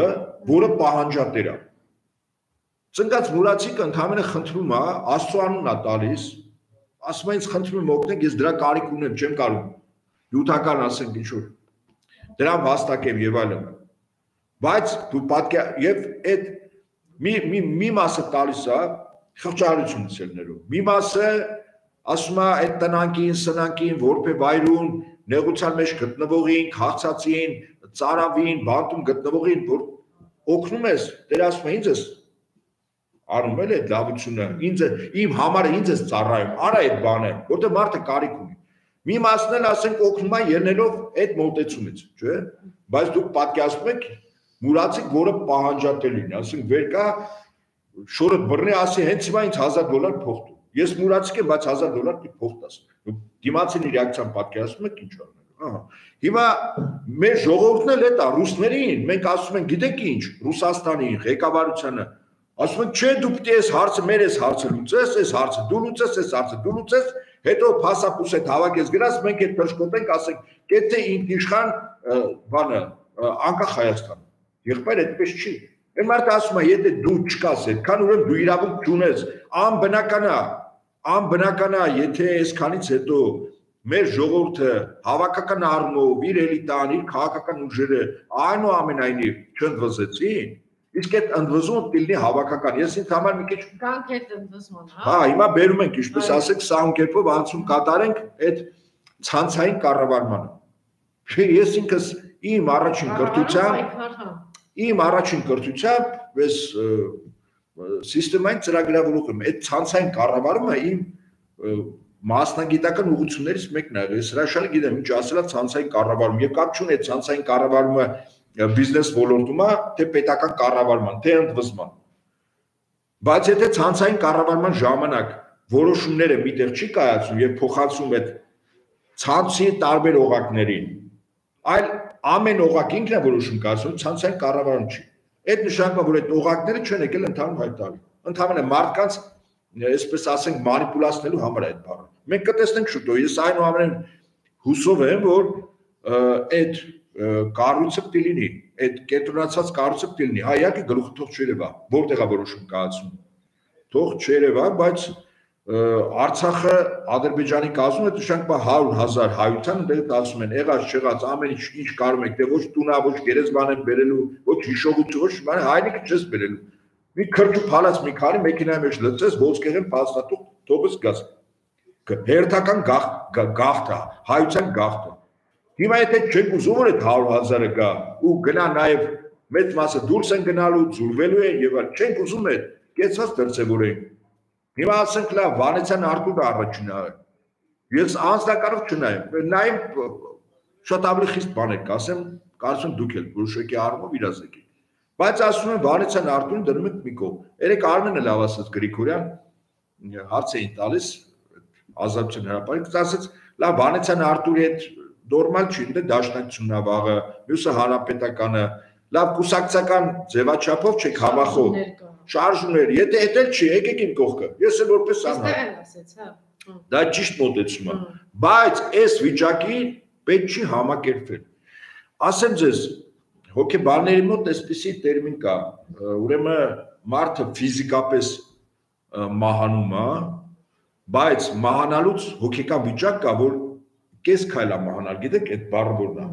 որը պահանջատեր է։ Ծնկած մուրացիկը ընդհանրապես խնդրում է, Աստծո անունն է տալիս, ասում է ինձ խնդրում եմ օգնեք, ես դրա կարիք ունեմ, չեմ կարող։ Յութական ասենք ինչ որ դրան վաստակեմ եւ այլն։ Բայց դու պատկե եւ այդ մի մի մի մասը տալիս է խղճարություն ցելներով։ Մի մասը ասում է այդ տնանքին, սնանքին, որբե վայրուն նեղության մեջ գտնվողին, քաղցածին, ծարավին, բանտում գտնվողին, որ օգնում ես, Տեր ասում ինձ ես արում էլ այդ լավությունը, ինձ իմ համարը ինձ ես ծառայում, արա այդ բանը, որտեղ մարդը կարիք ունի։ Մի մասն էլ ասենք օգնում է ելնելով այդ մոտեցումից, չէ՞։ Բայց դուք պատկերացնում եք մուրացիկ, որը պահանջատելին, ասենք վեր կա շորը բռնի ասի հենց հիմա ինձ 1000 դոլար փող տու։ Ես մուրացիկ եմ, բայց 1000 դոլար դի փող տաս։ Դիմացին ռեակցիան պատկերացնում եք ինչ ա։ Ահա։ Հիմա մեր ժողովուրդն էլ էտա ռուսներին, մենք ասում ենք, գիտեք ինչ, Ռուսաստանի ղեկավարությանը ասում են, չէ, դու պիտի այս հարցը մեր այս հարցը լուծես, այս հարցը դու լուծես, այս հարցը դու լուծես, հետո փասապուս հետ հավաքես գրած, մենք այդ փշկոտենք, ասենք, կեթե ինքնիշխան բանը անկախ Հայաստան։ Եղբայր այդպես չի։ Այն մարդը ասում է, եթե դու չկաս այդքան, ուրեմն դու իրավունք չունես։ Անբնական է, անբնական է, եթե այսքանից հետո մեր ժողովուրդը հավաքական առումով իր էլիտան, իր քաղաքական ուժերը այնուամենայնիվ չընդվզեցին, իսկ այդ ընդվզումը դիլնի հավաքական։ Ես ինձ համար մի քիչ այդ ընդվզման, հա։ Հա, հիմա բերում ենք, ինչպես ասեք, սա անկերպով անցում կատարենք այդ ցանցային կառավարմանը։ Ես ինքս իմ առաջին կրթությամբ հա։ իմ առաջին կրթությամբ ես սիստեմային ծրագրավորող եմ։ Այդ ցանցային կառավարումը իմ մասնագիտական ուղղություններից մեկն է։ Ես հրաշալի գիտեմ ինչ ասելա ցանցային կառավարում եւ կապ չունի ցանցային կառավարումը բիզնես ոլորտում է, թե պետական կառավարման, թե ընդվզման։ Բայց եթե ցանցային կառավարման ժամանակ որոշումները միտեղ չի կայացում եւ փոխանցում այդ ցանցի տարբեր օղակներին, այլ ամեն օղակ ինքն է որոշում կայացնում, ցանցային կառավարում չի։ Այդ նշանակում որ այդ օղակները չեն եկել ընդհանուր հայտարարի։ Ընդհանրապես մարդկանց այսպես ասենք մանիպուլացնելու համար այդ բառը։ Մենք կտեսնենք շուտով։ Ես այնուամենայն հուսով եմ, որ այդ կառույցը պիտի լինի, այդ կենտրոնացած կառույցը պիտի լինի։ Հա, իհարկե գլուխը թող չերևա, որտեղա որոշում կայացում։ Թող չերևա, բայց Արցախը Ադրբեջանի կազմում է նշանակում 100.000 հայության, դեռ ասում են, եղած չեղած ամեն ինչ ինչ կարող եք, դե ոչ տունա, ոչ գերեզման են բերելու, ոչ հիշողություն, ոչ բան, հայնիկը չես բերելու մի քրջու փալած մի քանի մեքենայի մեջ լցես ոսկեղեն փաստաթուղթ թողս գաս հերթական է հայության է հիմա եթե չենք ուզում որ այդ 100.000-ը գա ու գնա նաև մեծ մասը դուրս են գնալու զուրվելու են եւ այլ չենք ուզում այդ կեցած դրսևորենք հիմա ասենք լավ վանեցյան արտուկը առաջինը ես անձնակարով չնայեմ նայեմ շատ ավելի խիստ բան եք ասեմ կարծում դուք եք որոշակի առումով իրազեկեք Բայց ասում են Վանեցյան Արտուրին դնում եք մի կողմ։ Երեք Արմենը լավ ասաց Գրիգորյան հարց էին տալիս ազատություն հրապարակից ասաց լավ Վանեցյան Արտուրի հետ նորմալ չի, դե դաշնակցությունն է վաղը, մյուսը հանրապետականը, լավ կուսակցական ձևաչափով չեք համախոհ։ Շարժումներ, եթե դա չի, եկեք իմ կողքը։ Ես էլ որպես անհայտ։ ասեց, հա։ Դա ճիշտ մոտեցում է։ Բայց այս վիճակի պետք չի համակերպվել։ Ասեմ ձեզ, հոգեբանների մոտ այսպիսի տերմին կա ուրեմն մարդը ֆիզիկապես մահանում է բայց մահանալուց հոգեկան վիճակ կա որ կես քայլա մահանալ գիտեք այդ բառը որն է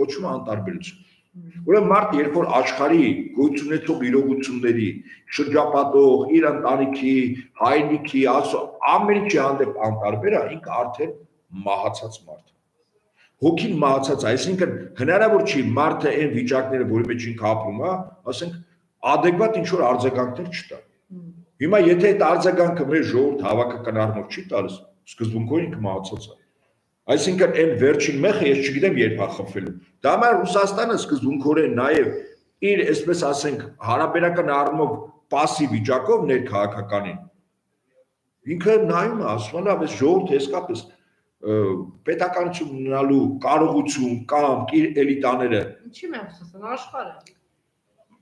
կոչվում է անտարբերություն ուրեմն մարդ երբ որ աշխարհի գույց ունեցող իրողությունների շրջապատող իր ընտանիքի հայրենիքի ասո ամեն ինչի հանդեպ անտարբեր է ինքը արդեն մահացած մարդ հոգին մահացած, այսինքն հնարավոր չի մարդը այն վիճակները, որի մեջ ինքը ապրում է, ասենք adekvat ինչ որ արձագանքներ չտա։ Հիմա եթե այդ արձագանքը մեր ժողովուրդ հավաքական առումով չի տալիս, սկզբունքով ինքը մահացած է։ Այսինքն այն վերջին մեխը ես չգիտեմ երբ է խփվելու։ Դա համար Ռուսաստանը սկզբունքորեն նաև իր, այսպես ասենք, հարաբերական առումով пассի վիճակով ներքաղաքականին։ Ինքը նայում է, ասում է, այս ժողովուրդը իսկապես պետականություն ունենալու կարողություն կամ իր էլիտաները։ Ինչի՞ մեմ խոսում, աշխարհը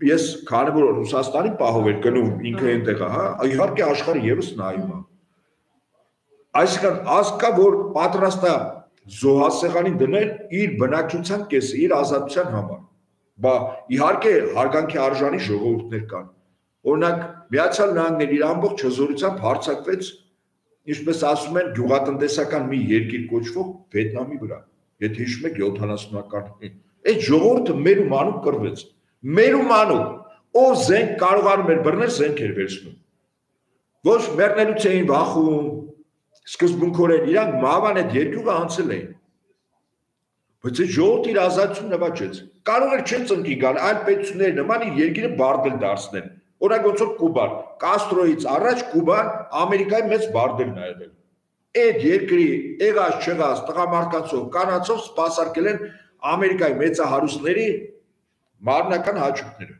ես քանի որ Ռուսաստանի պահով էր գնում ինքը այնտեղ է, հա, իհարկե աշխարհը եւս նայում է։ Այսինքն ասկա որ պատրաստ է զոհասեղանին դնել իր բնակչության կեսը իր ազատության համար բա իհարկե հարգանքի արժանի ժողովուրդներ կան օրինակ միացյալ նահանգներ իր ամբողջ հզորությամբ հարցակվեց ինչպես ասում են գյուղատնտեսական մի երկիր կոչվող Վիետնամի վրա։ Եթե հիշում եք 70-ականներին, այդ ժողովուրդը մեր ումանու կրվեց։ Մեր ումանու ով զենք կարողանում էր բռնել զենք էր վերցնում։ Ոչ մեռնելուց էին վախում, սկզբունքորեն իրանք մահվան այդ երկյուղը անցել էին։ Բայց այդ ժողովուրդ իր ազատությունը նվաճեց։ Կարող էր չեն ծնկի գալ այլ պետությունների նման իր երկիրը բարդել դարձնել։ Օրինակ ոնց որ Կուբան, Կաստրոից առաջ Կուբան Ամերիկայի մեծ բարդելն ա եղել։ Այդ երկրի եղած չեղած տղամարդկանցով, կանացով սпасարկել են Ամերիկայի մեծահարուստների մարմնական հաճույքները։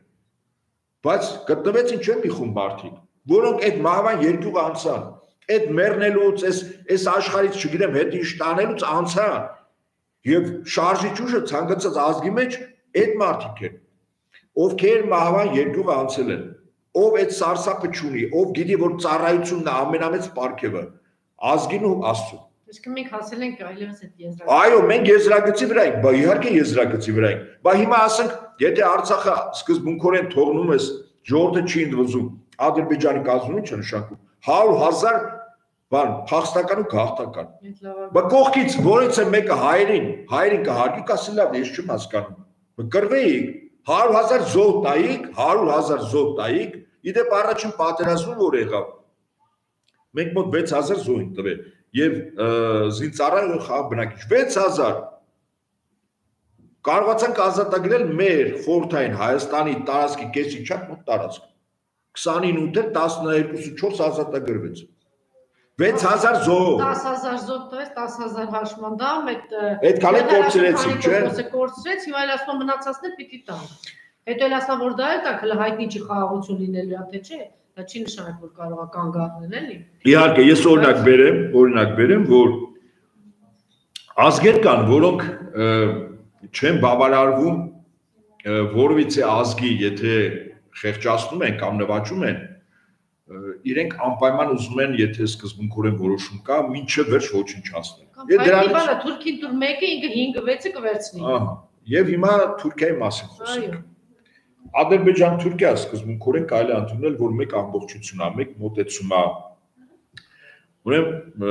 Բայց գտնվեց ինչու՞ մի խումբ մարդիկ, որոնք այդ մահվան երկյուղը անցան այդ մեռնելուց, այս այս աշխարհից, չգիտեմ, հետ ինչ տանելուց անցան։ Եվ շարժիչ ուժը ցանկացած ազգի մեջ այդ մարդիկ են, ովքեր մահվան երկյուղ անցել են ով այդ սարսափը չունի, ով գիտի որ ծառայությունն է ամենամեծ պարգևը ազգին ու Աստծուն։ Իսկ մենք հասել ենք այլևս այդ եզրագծի։ Այո, մենք եզրագծի վրա ենք, բա իհարկե եզրագծի վրա ենք։ Բա հիմա ասենք, եթե Արցախը սկզբունքորեն թողնում ես, ժողովուրդը չի ընդվզում, Ադրբեջանի կազմում չի նշանակում 100.000 բան, փախստական ու գաղթական։ Բա կողքից որից է մեկը հայերին, հայերին կհարգի, կասի լավ, ես չեմ հասկանում։ Կրվեիք 100.000 զոհ տայիք, 100.000 զոհ տայիք, իդեպ առաջին պատերազմում որ եղավ։ Մենք մոտ 6000 զոհ ենք տվել եւ զինծառայ խաղ բնակիչ 6000 կարողացանք ազատագրել մեր խորթային Հայաստանի տարածքի կեսի չափ մոտ տարածք 29-ը 12-4 ազատագրվեց 6000 զոհ 10000 զոհ տվեց 10000 հաշմանդամ այդ այդքան է կորցրեցին չէ կորցրեց հիմա էլ ասում մնացածներ պիտի տան հետո էլ ասա որ դա էլ տա հələ հայտնի չի խաղաղություն լինելու է թե չէ դա չի նշանակում որ կարող է կանգ առնել էլի իհարկե ես օրինակ բերեմ օրինակ բերեմ որ ազգեր կան որոնք չեն բավարարվում որովիցե ազգի եթե խեղճացնում են կամ նվաճում են իրենք անպայման ուզում են, եթե սկզբունքորեն որոշում կա, ինչը վերջ ոչինչ հասնել։ Եվ դրանից բանը Թուրքին դուր մեկը ինքը 5-6-ը կվերցնի։ Ահա։ Եվ հիմա Թուրքիայի մասին խոսենք։ Ադրբեջան Թուրքիա սկզբունքորեն կարելի ընդունել, որ մեկ ամբողջություն է, մեկ մոտեցում է։ Ուրեմն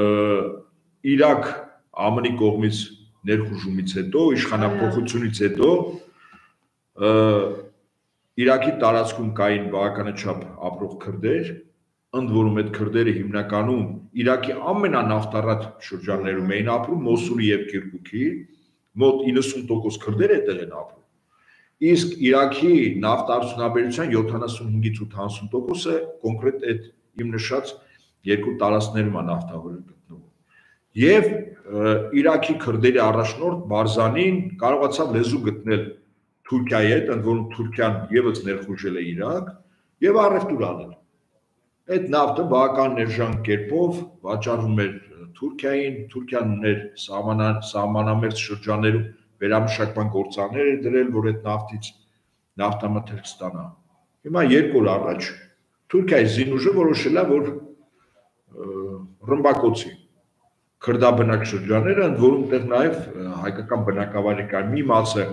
Իրաք ԱՄՆ-ի կողմից ներխուժումից հետո, իշխանապողությունից հետո Իրաքի տարածքում կային բավականաչափ ապրող քրդեր, ընդ որում այդ քրդերը հիմնականում Իրաքի ամենանավթարատ շրջաններում էին ապրում, Մոսուլի եւ Կիրկուկի, մոտ 90% քրդեր այդտեղ են ապրում։ Իսկ Իրաքի նավթարդյունաբերության 75-ից 80%-ը կոնկրետ այդ իմ նշած երկու տարածքներում է նավթավորը գտնվում։ Եվ Իրաքի քրդերի առաջնորդ Բարզանին կարողացավ լեզու գտնել Թուրքիայի հետ, ընդ որում Թուրքիան եւս ներխուժել է Իրաք եւ առևտուր անել Այդ նավթը բական ներժան կերպով վաճառվում էր Թուրքիային, Թուրքիան ուներ սահմանամերձ շրջաններում վերամշակման գործաներ էր դրել, որ այդ նավթից նավթամթերք ստանա։ Հիմա երկու օր առաջ Թուրքիայի զինուժը որոշել է, որ ռմբակոծի քրդաբնակ շրջանները, ընդ որում տեղ նաև հայկական բնակավայրի կան մի մասը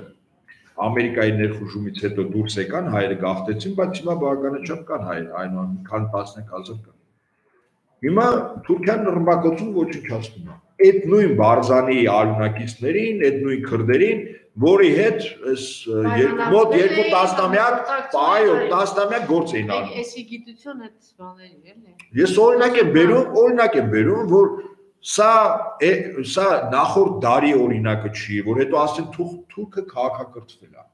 Ամերիկայի ներխուժումից հետո դուրս եկան հայերը գաղթեցին, բայց հիմա բավականաչափ կան հայեր, այնուամենայնիվ քան 15000 կան։ Հիմա Թուրքիան ռմբակոծում ոչնչացնում է։ Այդ նույն Բարզանի արունակիցներին, այդ նույն քրդերին, որի հետ այս մոտ երկու տասնամյակ, այո, տասնամյակ գործ էին անում։ Էսի գիտություն այդ բաների էլի։ Ես օրինակ եմ բերում, օրինակ եմ բերում, որ Սա սա նախորդ դարի օրինակը չի, որ հետո ասեն թուրքը քաղաքակրթվել է։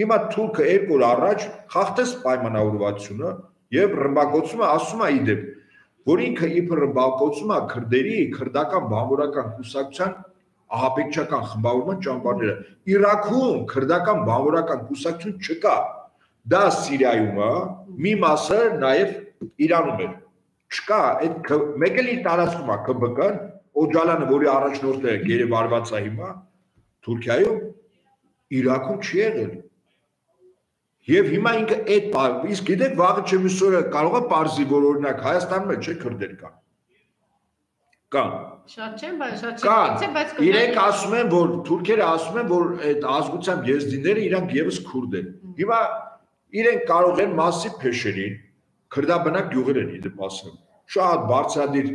Հիմա թուրքը երկու օր առաջ խախտեց պայմանավորվածությունը եւ ռմբակոծումը ասում է իդեպ, որ ինքը իբր ռմբակոծում է քրդերի քրդական բանվորական կուսակցության ահաբեկչական խմբավորման ճամբարները։ Իրաքում քրդական բանվորական կուսակցություն չկա։ Դա Սիրիայում է, մի մասը նաեւ Իրանում է չկա այդ մեկ էլ իր տարածքում է ԿԲԿ-ն Օջալանը, որի առաջնորդը գերեվարված է հիմա Թուրքիայում, Իրաքում չի եղել։ Եվ հիմա ինքը այդ իսկ գիտեք վաղը չմիսորը կարող է parzi որ օրինակ Հայաստանում էլ չէ քրդեր կան։ Կան։ Շատ չեմ, բայց շատ չեմ, բայց իրենք ասում են, որ թուրքերը ասում են, որ այդ ազգությամբ եզդիները իրանք եւս քուրդ են։ Հիմա իրենք կարող են մասի փեշերին քրդաբնակ գյուղեր են իդեպ ասեմ շատ բարձրադիր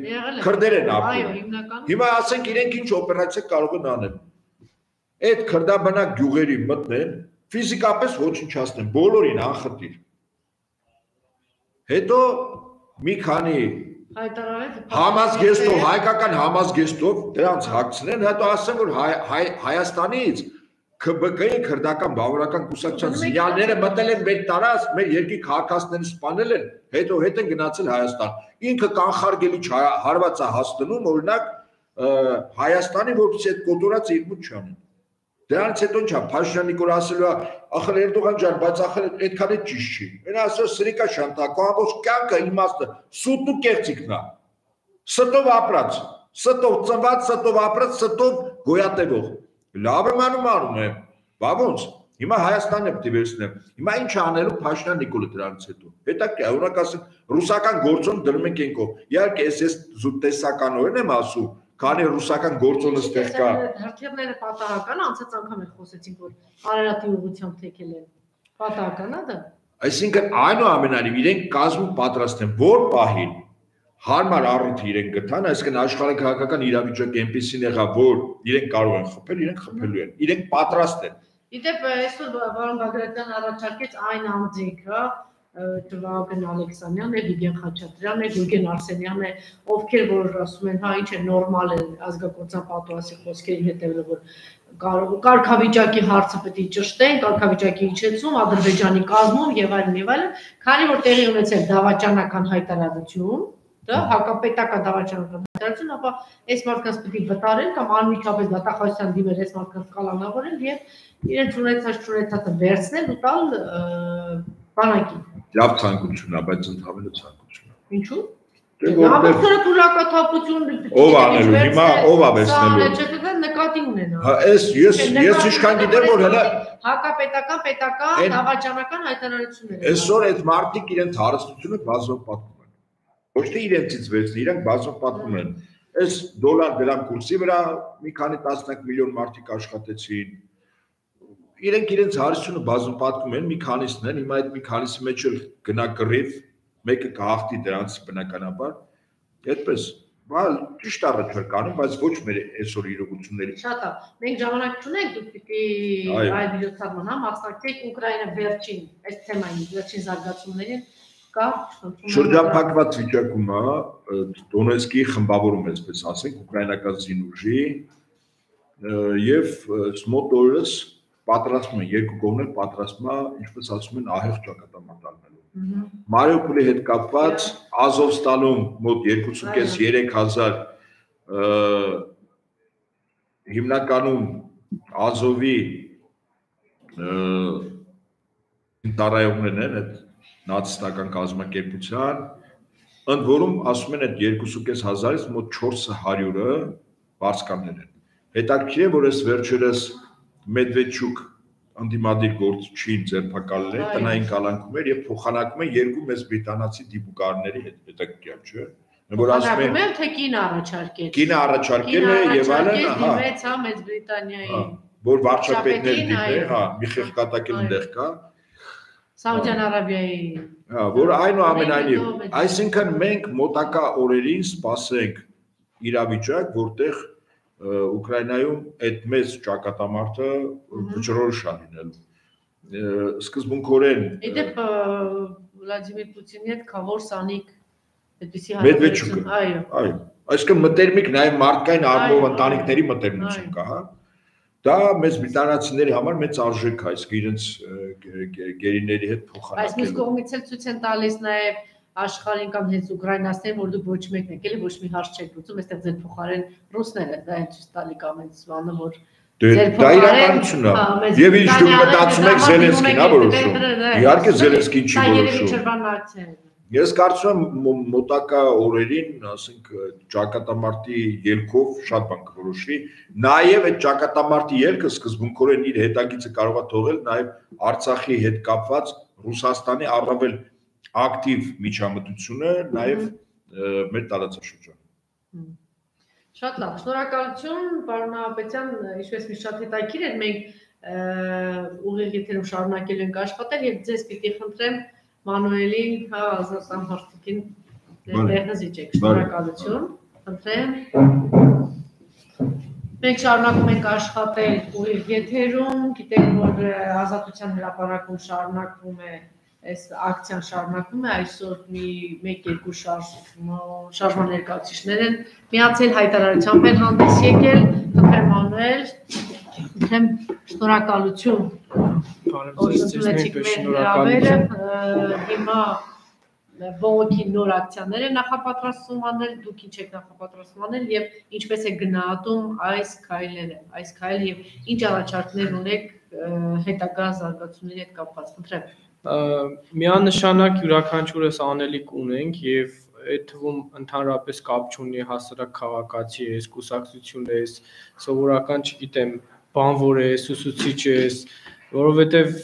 քրդեր են ապրում այո հիմնականում հիմա ասենք իրենք ինչ օպերացիա կարող են անել այդ քրդաբնակ գյուղերի մտնեն ֆիզիկապես ոչնչացնեն բոլորին անխտիր հետո մի քանի համազգեստով հայկական համազգեստով դրանց հագցնեն հետո ասեն որ Հայաստանից ԿԲԿ-ի քրդական բավարարական կուսակցության զինյալները մտել են մեր տարած, մեր երկի քաղաքացիներին սպանել են, հետո հետ են գնացել Հայաստան։ Ինքը կանխարգելի հարված է հաստնում, օրինակ Հայաստանի որպես այդ կոտորած իր մուտ չանեն։ Դրանից հետո ինչա Փաշինյան Նիկոլ ասելու է, ախր Էրդողան ջան, բայց ախր այդքան է ճիշտ չի։ Մեն ասել սրիկա շանտակո ամբողջ կյանքը իմաստը սուտն ու կեղծիքն է։ Ստով ապրած, ստով ծնված, ստով ապրած, ստով գոյատևող Լավ եմ անում անում եմ։ Բա ոնց։ Հիմա Հայաստանն է պետք է վերցնեմ։ Հիմա ինչ անելու Փաշինյան Նիկոլը դրանից հետո։ Հետաքրքիր, օրինակ ասեմ, ռուսական գործոն դրում ենք ենքով։ Իհարկե, ես ես տեսականորեն եմ ասում, քանի ռուսական գործոնը ստեղ կա։ Հրթիռները պատահական անցած անգամ էլ խոսեցինք, որ Արարատի ուղությամբ թեքել են։ Պատահական է դա։ Այսինքն այնուամենայնիվ իրենք կազմում պատրաստ են որ պահին հարմար առիթ իրենք գտան, այսինքն աշխարհի քաղաքական իրավիճակը այնպեսին եղա, որ իրենք կարող են խփել, իրենք խփելու են։ Իրենք պատրաստ են։ Իդեպ այսօր բարոն Բագրատյան առաջարկեց այն անձինքը, Տվագն Ալեքսանյանն է, Վիգեն Խաչատրյանն է, Գուրգեն Արսենյանն է, ովքեր որ ասում են, հա ինչ է նորմալ է ազգակցության պատուասի խոսքերի հետևը որ կարող կարգավիճակի հարցը պետք է ճշտեն, կարգավիճակի իջեցում Ադրբեջանի կազմում եւ այլն եւ այլն, քանի որ տեղի ունեցել դավաճանական հայտարարություն, դա հակապետական դավաճանական ապա այս մարդկանց պետք է վտարել կամ անմիջապես դատախազության դիմել այս մարդկանց կալանավորել եւ իրենց ունեցած չունեցածը վերցնել ու տալ բանակին։ Լավ ցանկություն է, բայց ընդհանրապես ցանկություն է։ Ինչու՞։ Համակարգը դուրակաթափություն ով անելու հիմա ով է վերցնելու։ Չէ՞ նկատի ունենա։ Հա, ես ես ես ինչքան գիտեմ որ հələ հակապետական, պետական, դավաճանական հայտարարություններ։ Այսօր այդ մարտիկ իրենց հարստությունը բազով պատմում ոչ թե իրենցից վերցնի, իրանք բազով պատմում են։ Այս դոլար դրամ կուրսի վրա մի քանի տասնյակ միլիոն մարդիկ աշխատեցին։ Իրենք իրենց հարստությունը բազում պատմում են, մի քանիսն են, հիմա այդ մի քանիսի մեջ էլ գնա կռիվ, մեկը կհաղթի դրանց բնականաբար։ Այդպես Բալ ճիշտ առաջարկանում, բայց ոչ մեր այսօր իրողությունների։ Շատ է։ Մենք ժամանակ չունենք, դուք պիտի այդ միջոցառման հա մասնակցեք Ուկրաինա վերջին այս թեմային վերջին զարգացումներին կա շրջափակված վիճակում է Դոնեցկի խմբավորում այսպես ասենք ուկրաինական զինուժի եւ սմոտ օրս պատրաստում են երկու կողմներ պատրաստում է ինչպես ասում են ահեղ ճակատամարտալնելու Մարիուպոլի հետ կապված Ազովստալում մոտ 2.5-3000 հիմնականում Ազովի տարայողներն են այդ նացիստական կազմակերպության, ընդ որում ասում են այդ 2.500-ից մոտ 400-ը վարսկաններ են։ Հետաքրքիր է, որ այս վերջերս Մեդվեդչուկ անդիմադիր գործչին ձերբակալել են տնային կալանքում էր եւ փոխանակում են երկու մեծ բրիտանացի դիպուկարների հետ հետաքրքիր չէ որ ասում են թե կին առաջարկել կին առաջարկել է եւ այլն հա դիմեց հա մեծ բրիտանիայի որ վարչապետն էլ դիտե, հա, մի խեղկատակ էլ այնտեղ կա։ Սաուդյան Արաբիայի Հա, որ այնուամենայնիվ, այսինքն մենք մոտակա օրերին սպասենք իրավիճակ, որտեղ Ուկրաինայում այդ մեծ ճակատամարտը վճռորոշ է լինելու։ Սկզբունքորեն Իդեպ Վլադիմիր Պուտինի հետ կավոր սանիկ այդպեսի հարաբերություն, այո։ Այո։ Այսինքն մտերմիկ նաև մարդկային առումով ընտանիքների մտերմություն կա, հա։ Դա մեծ բրիտանացիների համար մեծ արժեք է, իսկ իրենց գերիների հետ փոխանակել։ Բայց մյուս կողմից էլ ցույց են տալիս նաև աշխարհին կամ հենց Ուկրաինացիներին, որ դուք ոչ մեկն եք, էլի ոչ մի հարց չեք լուծում, այստեղ ձեր փոխարեն ռուսները, դա են ցույց տալի կամ հենց բանը, որ Դե դա իրականությունն է։ հա, Եվ ինչ դուք մտածում եք Զելենսկին, հա, որոշում։ Իհարկե Զելենսկին չի որոշում։ Ես կարծում եմ մոտակա օրերին, ասենք ճակատամարտի ելքով շատ բան կորոշվի, նաև այդ ճակատամարտի ելքը սկզբունքորեն իր հետագիծը կարող է թողել նաև Արցախի հետ կապված Ռուսաստանի առավել ակտիվ միջամտությունը նաև մեր տարածաշրջանում։ Շատ լավ, շնորհակալություն, պարոն Հապետյան, ինչպես մի շատ հետաքրքիր էր, մենք ուղիղ եթերում շարունակելու ենք աշխատել եւ ձեզ պիտի խնդրեմ Մանուելին, հա, Ազատան Հարթիկին ներդեղը զիջեք։ Շնորհակալություն։ Խնդրեմ։ Մենք շարունակում ենք աշխատել ուղիղ եթերում, գիտեք, որ Ազատության հրապարակում շարունակվում է այս ակցիան շարունակվում է այսօր մի 1-2 շարժ շարժման ներկայացուցիչներ են միացել հայտարարությամբ են հանդես եկել խնդրեմ Մանուել խնդրեմ շնորհակալություն Բարև շնորհակալություն հիմա բողոքի նոր ակցիաներ են նախապատրաստում անել, դուք ինչ եք նախապատրաստում անել եւ ինչպես է գնահատում այս քայլերը, այս քայլը եւ ինչ առաջարկներ ունեք հետագա զարգացումների հետ կապված։ Խնդրեմ միանշանակ յուրաքանչյուրս անելիք ունենք եւ այդ թվում ընդհանրապես կապ չունի հասարակ քաղաքացի ես, կուսակցություն ես, սովորական, չգիտեմ, բանվոր ես, ուսուցիչ ես, որովհետեւ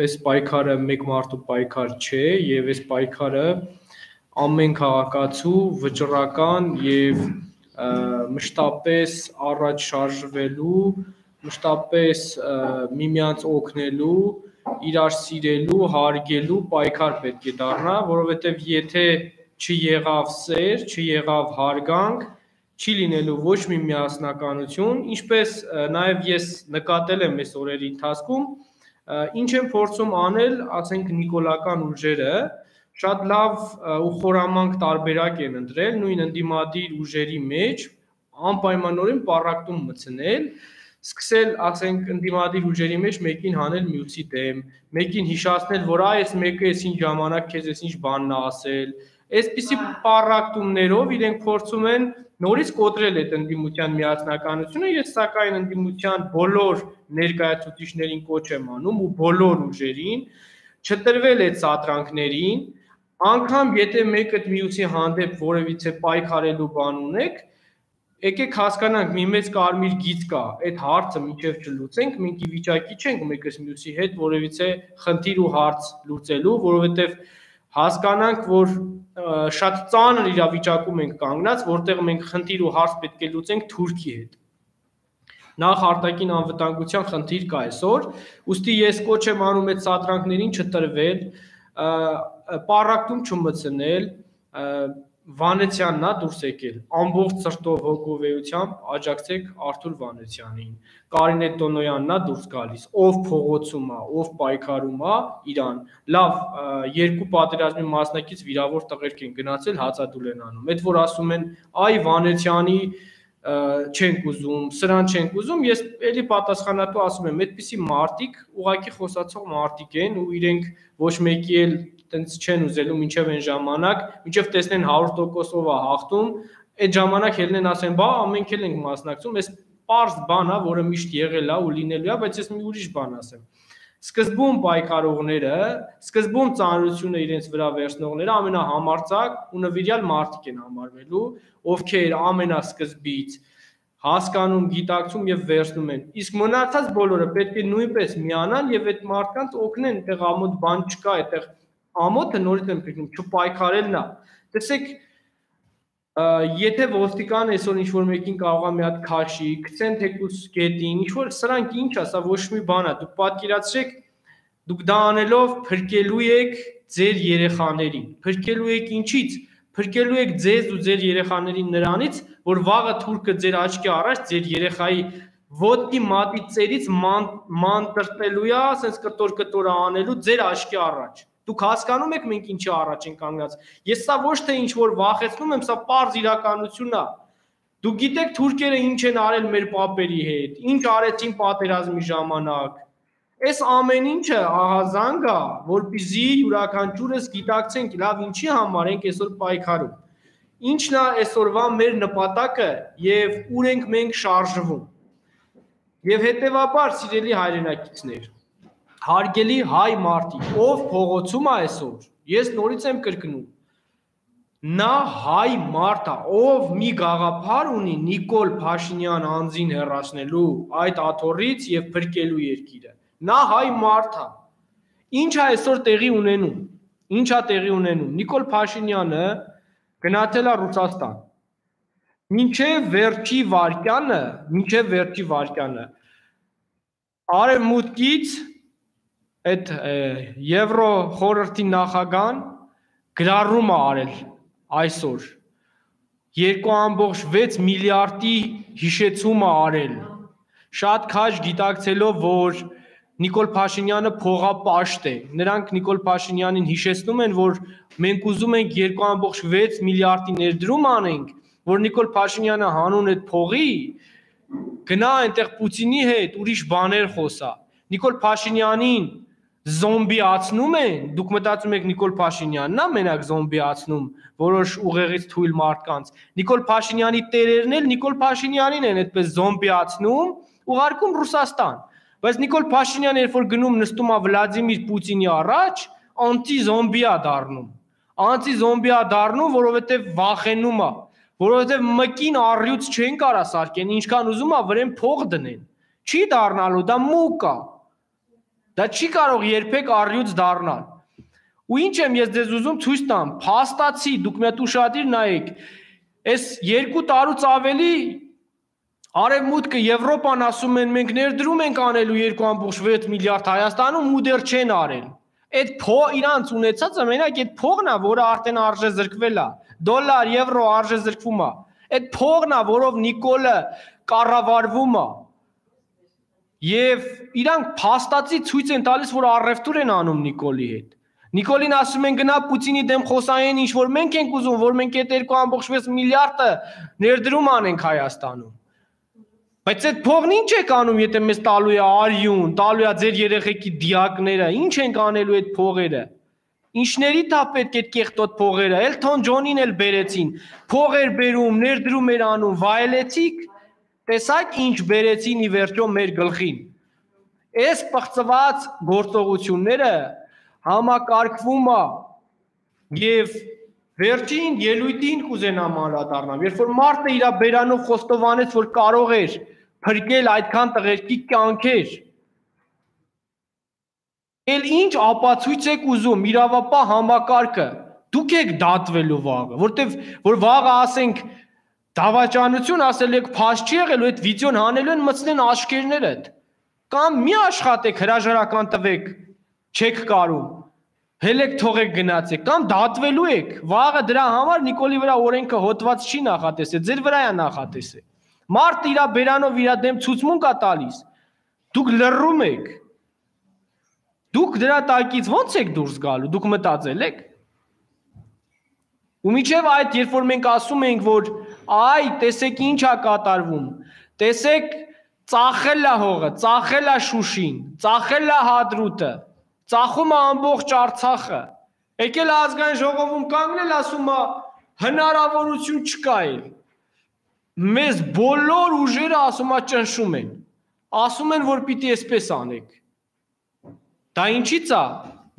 այս պայքարը մեկ մարդու պայքար չէ եւ այս պայքարը ամեն քաղաքացու վճռական եւ մշտապես առաջ շարժվելու, մշտապես միմյանց օգնելու իրար սիրելու, հարգելու պայքար պետք է դառնա, որովհետև եթե չեղավ սեր, չեղավ հարգանք, չի լինելու ոչ մի միասնականություն, ինչպես նաև ես նկատել եմ այս օրերի ընթացքում, ինչ են փորձում անել, ասենք նիկոլական ուժերը, շատ լավ ու խորամանկ տարբերակ են ընտրել նույն ընդդիմադիր ուժերի մեջ անպայմանորեն պարակտում մցնել սկսել, ասենք, ընդդիմադիր ուժերի մեջ մեկին հանել մյուսի դեմ, մեկին հիշացնել, որ այս մեկը էս ինչ ժամանակ քեզ էս ինչ բանն է ասել, այսպիսի պարակտումներով իրենք փորձում են նորից կոտրել այդ ընդդիմության միասնականությունը, ես սակայն ընդդիմության բոլոր ներկայացուցիչներին կոչ եմ անում ու բոլոր ուժերին չտրվել այդ սատրանքներին, անգամ եթե մեկը մյուսի հանդեպ որևիցե պայքարելու բան ունեք, եկեք հասկանանք մի մեծ կարմիր գիծ կա, այդ հարցը միջև չլուծենք, մենք ի վիճակի չենք մեկս մյուսի հետ որևիցե խնդիր ու հարց լուծելու, որովհետև հասկանանք, որ շատ ծանր իրավիճակում ենք կանգնած, որտեղ մենք խնդիր ու հարց պետք է լուծենք Թուրքի հետ նախ արտաքին անվտանգության խնդիր կա այսօր, ուստի ես կոչ եմ անում այդ սատրանքներին չտրվել, պարակտում չմցնել, Վանեցյանն է դուրս եկել ամբողջ սրտով հոգովեությամբ աջակցեք Արթուր Վանեցյանին Կարինե Տոնոյանն է դուրս գալիս ով փողոցում է ով պայքարում է Իրան լավ երկու պատերազմի մասնակից վիրավոր տղերք են գնացել հացադուլ են անում այդ որ ասում են այ Վանեցյանի չենք ուզում, սրան չենք ուզում, ես էլի պատասխանատու ասում եմ, այդպիսի մարտիկ, ուղակի խոսացող մարտիկ են ու իրենք ոչ մեկի էլ տենց չեն ուզելու մինչև այն ժամանակ, մինչև տեսնեն 100%-ով է հաղթում, այդ ժամանակ ելնեն ասեն, բա ամենք էլ ենք մասնակցում, այս པարզ բան է, որը միշտ եղել է ու լինելու է, բայց ես մի ուրիշ բան ասեմ։ Սկզբում պայքարողները, սկզբում ծանրությունը իրենց վրա վերցնողները ամենահամարցակ ու նվիրյալ մարդիկ են համարվելու, ովքեր ամենասկզբից հասկանում, գիտակցում եւ վերցնում են։ Իսկ մնացած բոլորը պետք է նույնպես միանան եւ այդ մարդկանց օգնեն, այդտեղ ամոթ բան չկա, այդտեղ ամոթը նորից եմ փոխում, չպայքարելն է։ Տեսեք, եթե ոստիկան այսօր ինչ որ մեկին կարող է մի հատ քաշի, գցեն թեկուս գետին, ինչ որ սրանք ինչ է, սա ոչ մի բան է։ Դուք պատկերացրեք, դուք դա անելով փրկելու եք ձեր երեխաներին։ Փրկելու եք ինչից։ Փրկելու եք ձեզ ու ձեր երեխաներին նրանից, որ վաղը թուրքը ձեր աչքի առաջ ձեր երեխայի ոդկի մատի ծերից ման ման տրտելու է, ասես կտոր կտորը անելու ձեր աչքի առաջ։ Դուք հասկանում եք մենք ինչի առաջ ենք կանգնած։ Ես սա ոչ թե ինչ որ վախեցնում եմ, սա པարզ իրականությունն է։ Դուք գիտեք թուրքերը ինչ են արել մեր պապերի հետ, ինչ արեցին պատերազմի ժամանակ։ Այս ամեն ինչը ահազանգ է, որպեսզի յուրաքանչյուրս գիտակցենք լավ ինչի համար ենք այսօր պայքարում։ Ինչն է այսօրվա մեր նպատակը եւ ուր ենք մենք շարժվում։ Եվ հետեւաբար, սիրելի հայրենակիցներ, հարգելի հայ մարդիկ, ով փողոցում է այսօր, ես նորից եմ կրկնում, նա հայ մարդ է, ով մի գաղափար ունի Նիկոլ Փաշինյան անձին հերացնելու այդ աթորից եւ փրկելու երկիրը։ Նա հայ մարդ է։ Ինչ է այսօր տեղի ունենում։ Ինչ է տեղի ունենում։ Նիկոլ Փաշինյանը գնացել է Ռուսաստան։ Մինչև վերջի վարկյանը, մինչև վերջի վարկյանը արևմուտքից այդ եվրո խորհրդի նախագահան գրառում է արել այսօր. 2.6 միլիարդի հիշեցում է արել շատ քաշ գիտակցելով որ Նիկոլ Փաշինյանը փողապաշտ է նրանք Նիկոլ Փաշինյանին հիշեցնում են որ մենք ուզում ենք 2.6 միլիարդի ներդրում անենք որ Նիկոլ Փաշինյանը հանուն այդ փողի գնա այնտեղ Պուտինի հետ ուրիշ բաներ խոսա Նիկոլ Փաշինյանին զոմբիացնում են, դուք մտածում եք Նիկոլ Փաշինյանն է մենակ զոմբիացնում որոշ ուղեղից թույլ մարդկանց։ Նիկոլ Փաշինյանի տերերն էլ Նիկոլ Փաշինյանին են այդպես զոմբիացնում, ուղարկում Ռուսաստան։ Բայց Նիկոլ Փաշինյանը երբ որ գնում նստում է Վլադիմիր Պուտինի առաջ, անտի-զոմբիա դառնում։ Անտի-զոմբիա դառնում, որովհետև վախենում է, որովհետև մկին առյուծ չեն կարա սարքեն, ինչքան ուզում է վրեն փող դնեն։ Չի դառնալու, դա մուկ է Դա չի կարող երբեք առյուծ դառնալ։ Ու ինչ եմ ես ձեզ ուզում ցույց տամ, փաստացի դուք մետ ուշադիր նայեք։ Այս երկու տարուց ավելի Արևմուտքը Եվրոպան ասում են մենք ներդրում ենք անելու 2.6 միլիարդ Հայաստանում ու դեռ չեն արել։ Այդ փող իրանց ունեցածը մենակ այդ փողն է, որը արդեն արժե զրկվել է։ Դոլար, եվրո արժե զրկվում է։ Այդ փողն է, որով Նիկոլը կառավարվում է։ Եվ իրանք փաստացի ցույց են տալիս, որ առևտուր են անում Նիկոլի հետ։ Նիկոլին ասում են գնա Պուտինի դեմ խոսային ինչ որ մենք ենք ուզում, որ մենք այդ 2.6 միլիարդը ներդրում անենք Հայաստանում։ Բայց այդ փողն ինչ եք անում, եթե մեզ տալու է արյուն, տալու է ձեր երեխեքի դիակները, ինչ ենք անելու այդ փողերը։ Ինչների դա պետք է կեղտոտ փողերը։ Էլթոն Ջոնին էլ բերեցին։ Փողեր բերում, ներդրում էր անում, վայելեցիք Տեսակ ինչ բերեցին ի վերջո մեր գլխին։ Այս պղծված գործողությունները համակարգվում է եւ վերջին ելույթին կուզենամ անդրադառնամ, երբ որ մարդը իր բերանով խոստովանեց, որ կարող էր փրկել այդքան տղերքի կյանքեր, Էլ ինչ ապացույց եք ուզում իրավապահ համակարգը։ Դուք եք դատվելու վաղը, որտեվ որ վաղը ասենք դավաճանություն ասել եք փաշ չի եղել ու այդ վիդեոն հանելու են մտցնեն աշկերներդ կամ մի աշխատեք հրաժարական տվեք չեք կարում հելեք թողեք գնացեք կամ դատվելու եք վաղը դրա համար Նիկոլի վրա օրենքը հոտված չի նախատեսել ձեր վրա է նախատեսել մարդը իր բերանով իր դեմ ցուցմունք է տալիս դուք լռում եք դուք դրա տակից ո՞նց եք դուրս գալու դուք մտածել եք ու միջև այդ երբ որ մենք ասում ենք որ Այ, տեսեք ինչ է կատարվում։ Տեսեք ծախել է հողը, ծախել է Շուշին, ծախել է Հադրուտը, ծախում է ամբողջ Արցախը։ Եկել ազգային ժողովում կանգնել ասում է հնարավորություն չկա էլ։ Մեզ բոլոր ուժերը ասում է ճնշում են։ Ասում են որ պիտի այսպես անեք։ Դա ինչի՞ց է։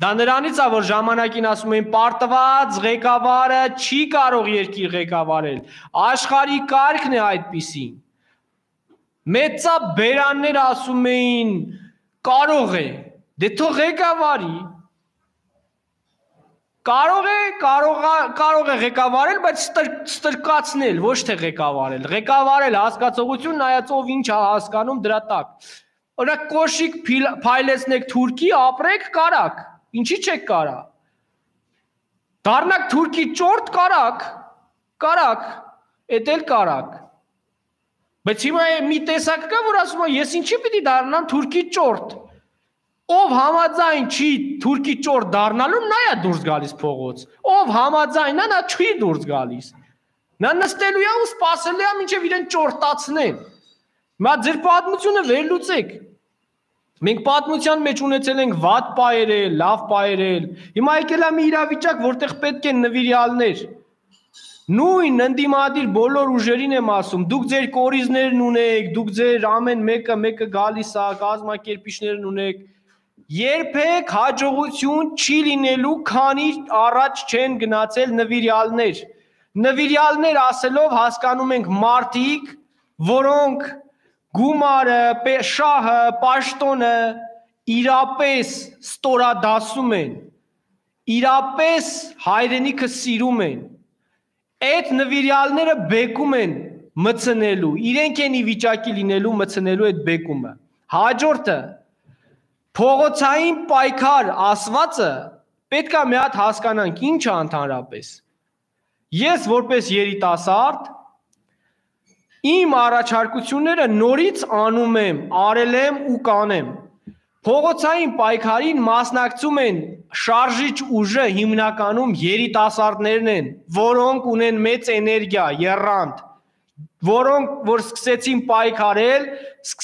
Դա նրանից է, որ ժամանակին ասում էին պարտված ղեկավարը չի կարող երկիր ղեկավարել։ Աշխարհի կարգն է այդպիսին։ Մեծա բերաններ ասում էին կարող է։ Դե թող ղեկավարի։ Կարող է, կարող է, կարող է ղեկավարել, բայց ստրկացնել, ոչ թե ղեկավարել։ Ղեկավարել հասկացողություն նայած ով ինչ է հասկանում դրա տակ։ Օրինակ կոշիկ փայլեցնեք Թուրքի, ապրեք կարակ։ Ինչի՞ չեք կարա։ Դառնաք Թուրքի ճորտ կարակ, կարակ, էդ էլ կարակ։ Բայց հիմա մի տեսակ կա, որ ասում է, ես ինչի պիտի դառնամ Թուրքի ճորտ։ Ով համաձայն չի Թուրքի ճորտ դառնալու, նա է դուրս գալիս փողոց։ Ով համաձայն է, նա չի դուրս գալիս։ Նա նստելու է ու սպասելու է, մինչև իրեն ճորտացնեն։ Հիմա ձեր պատմությունը վերլուծեք մենք պատմության մեջ ունեցել ենք վատ պայերել լավ պայերել հիմա եկել է մի իրավիճակ որտեղ պետք են նվիրյալներ նույն ընդդիմադիր բոլոր ուժերին եմ ասում. Դուք ձեր կորիզներն ունեք դուք ձեր ամեն մեկը մեկը գալիս է կազմակերպիչներն ունեք երբեք հաջողություն չի լինելու, քանի առաջ չեն գնացել նվիրյալներ։ Նվիրյալներ ասելով հասկանում ենք մարդիկ, որոնք գումարը, շահը, պաշտոնը իրապես ստորադասում են, իրապես հայրենիքը սիրում են։ Այդ նվիրյալները բեկում են մցնելու, իրենք են ի վիճակի լինելու մցնելու այդ բեկումը։ Հաջորդը Փողոցային պայքար ասվածը պետքա մի հատ հասկանանք ինչ է ընդհանրապես։ Ես որպես երիտասարդ իմ առաջարկությունները նորից անում եմ, արել եմ ու կանեմ։ Փողոցային պայքարին մասնակցում են շարժիչ ուժը հիմնականում երիտասարդներն են, որոնք ունեն մեծ էներգիա, երրանդ, որոնք որ սկսեցին պայքարել,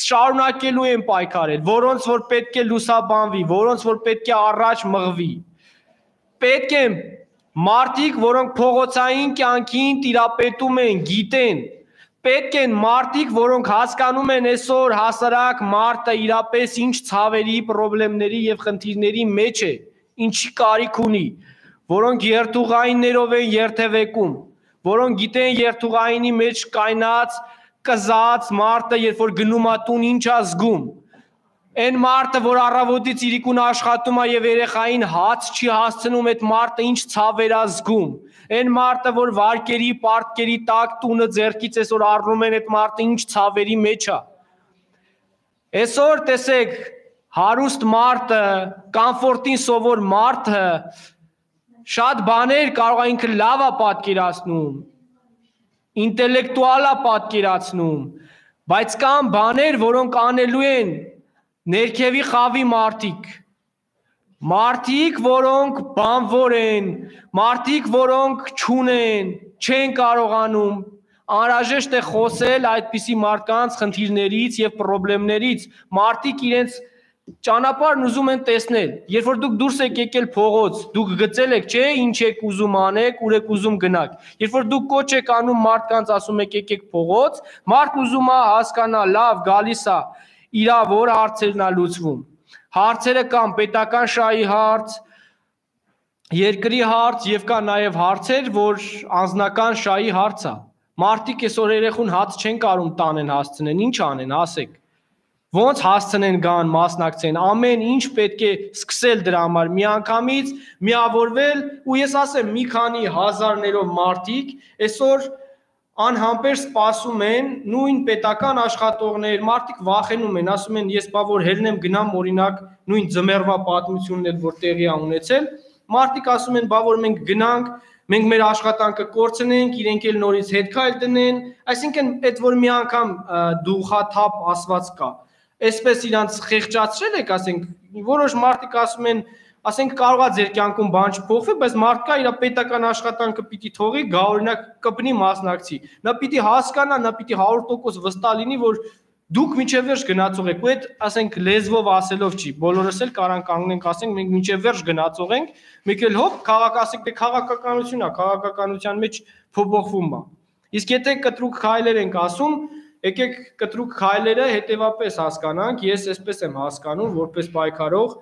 շարունակելու են պայքարել, որոնց որ պետք է լուսաբանվի, որոնց որ պետք է առաջ մղվի։ Պետք է մարդիկ, որոնք փողոցային կյանքին տիրապետում են, գիտեն, պետք են մարդիկ, որոնք հասկանում են այսօր հասարակ մարդը իրապես ինչ ցավերի, խնդիրների եւ խնդիրների մեջ է, ինչի կարիք ունի, որոնք երթուղայիններով են երթևեկում, որոնք գիտեն երթուղայինի մեջ կայնած կզած մարդը, երբ որ գնում է տուն, ինչ է զգում։ Այն մարդը, որ առավոտից իրիկուն աշխատում է եւ երեխային հաց չի հասցնում, այդ մարդը ինչ ցավեր է զգում։ Այն մարդը, որ վարկերի, պարտքերի տակ տունը ձերքից այսօր առնում են, այդ մարդը ինչ ցավերի մեջ է։ Այսօր տեսեք, հարուստ մարդը, կոմֆորտին սովոր մարդը շատ բաներ կարող է ինքը լավ է պատկերացնում, ինտելեկտուալ է պատկերացնում, բայց կան բաներ, որոնք անելու են ներքևի խավի մարդիկ, մարդիկ, որոնք բանվոր են, մարդիկ, որոնք չունեն, չեն կարողանում, անհրաժեշտ է խոսել այդպիսի մարդկանց խնդիրներից եւ խնդիրներից, մարդիկ իրենց ճանապարհն ուզում են տեսնել։ Երբ որ դուք դուրս եք եկել փողոց, դուք գծել եք, չէ, ինչ եք ուզում անեք, ուր եք ուզում գնաք։ Երբ որ դուք կոչ եք անում մարդկանց, ասում եք եկեք փողոց, մարդ ուզում է հասկանա, լավ, գալիս է, իրա որ հարցերն է լուծվում։ Հարցերը կան պետական շահի հարց, երկրի հարց եւ կա նաեւ հարցեր, որ անձնական շահի հարց է։ Մարդիկ այսօր երեխուն հաց չեն կարում տանեն հասցնեն, ինչ անեն, ասեք ոնց հասցնեն գան մասնակցեն ամեն ինչ պետք է սկսել դրա համար միանգամից միավորվել ու ես ասեմ մի քանի հազարներով մարդիկ այսօր անհամբեր սպասում են նույն պետական աշխատողներ մարդիկ վախենում են ասում են ես բա որ հելնեմ գնամ օրինակ նույն ձմեռվա պատմությունն էլ որ տեղի ա ունեցել մարդիկ ասում են բա որ մենք գնանք մենք մեր աշխատանքը կորցնենք, իրենք էլ նորից հետ քայլ տնեն, այսինքն այդ որ մի անգամ դուխաթափ ասված կա, այսպես իրանց խեղճացրել եք, ասենք, որոշ մարդիկ ասում են, ասենք կարողա ձեր կյանքում բան չփոխվի, բայց մարդկա իր պետական աշխատանքը պիտի թողի, գա օրինակ կպնի մասնակցի։ Նա պիտի հասկանա, նա պիտի 100% վստահ լինի, որ դուք միջև վերջ գնացող եք, ու այդ ասենք լեզվով ասելով չի, բոլորս էլ կարան կանգնենք, ասենք մենք միջև վերջ գնացող ենք, մեկ էլ հոп քաղաքասիկ դե քաղաքականություն է, քաղաքականության մեջ փոփոխվում է։ Իսկ եթե կտրուկ քայլեր ենք ասում, եկեք կտրուկ քայլերը հետևապես հասկանանք, ես այսպես եմ հասկանում, որպես պայքարող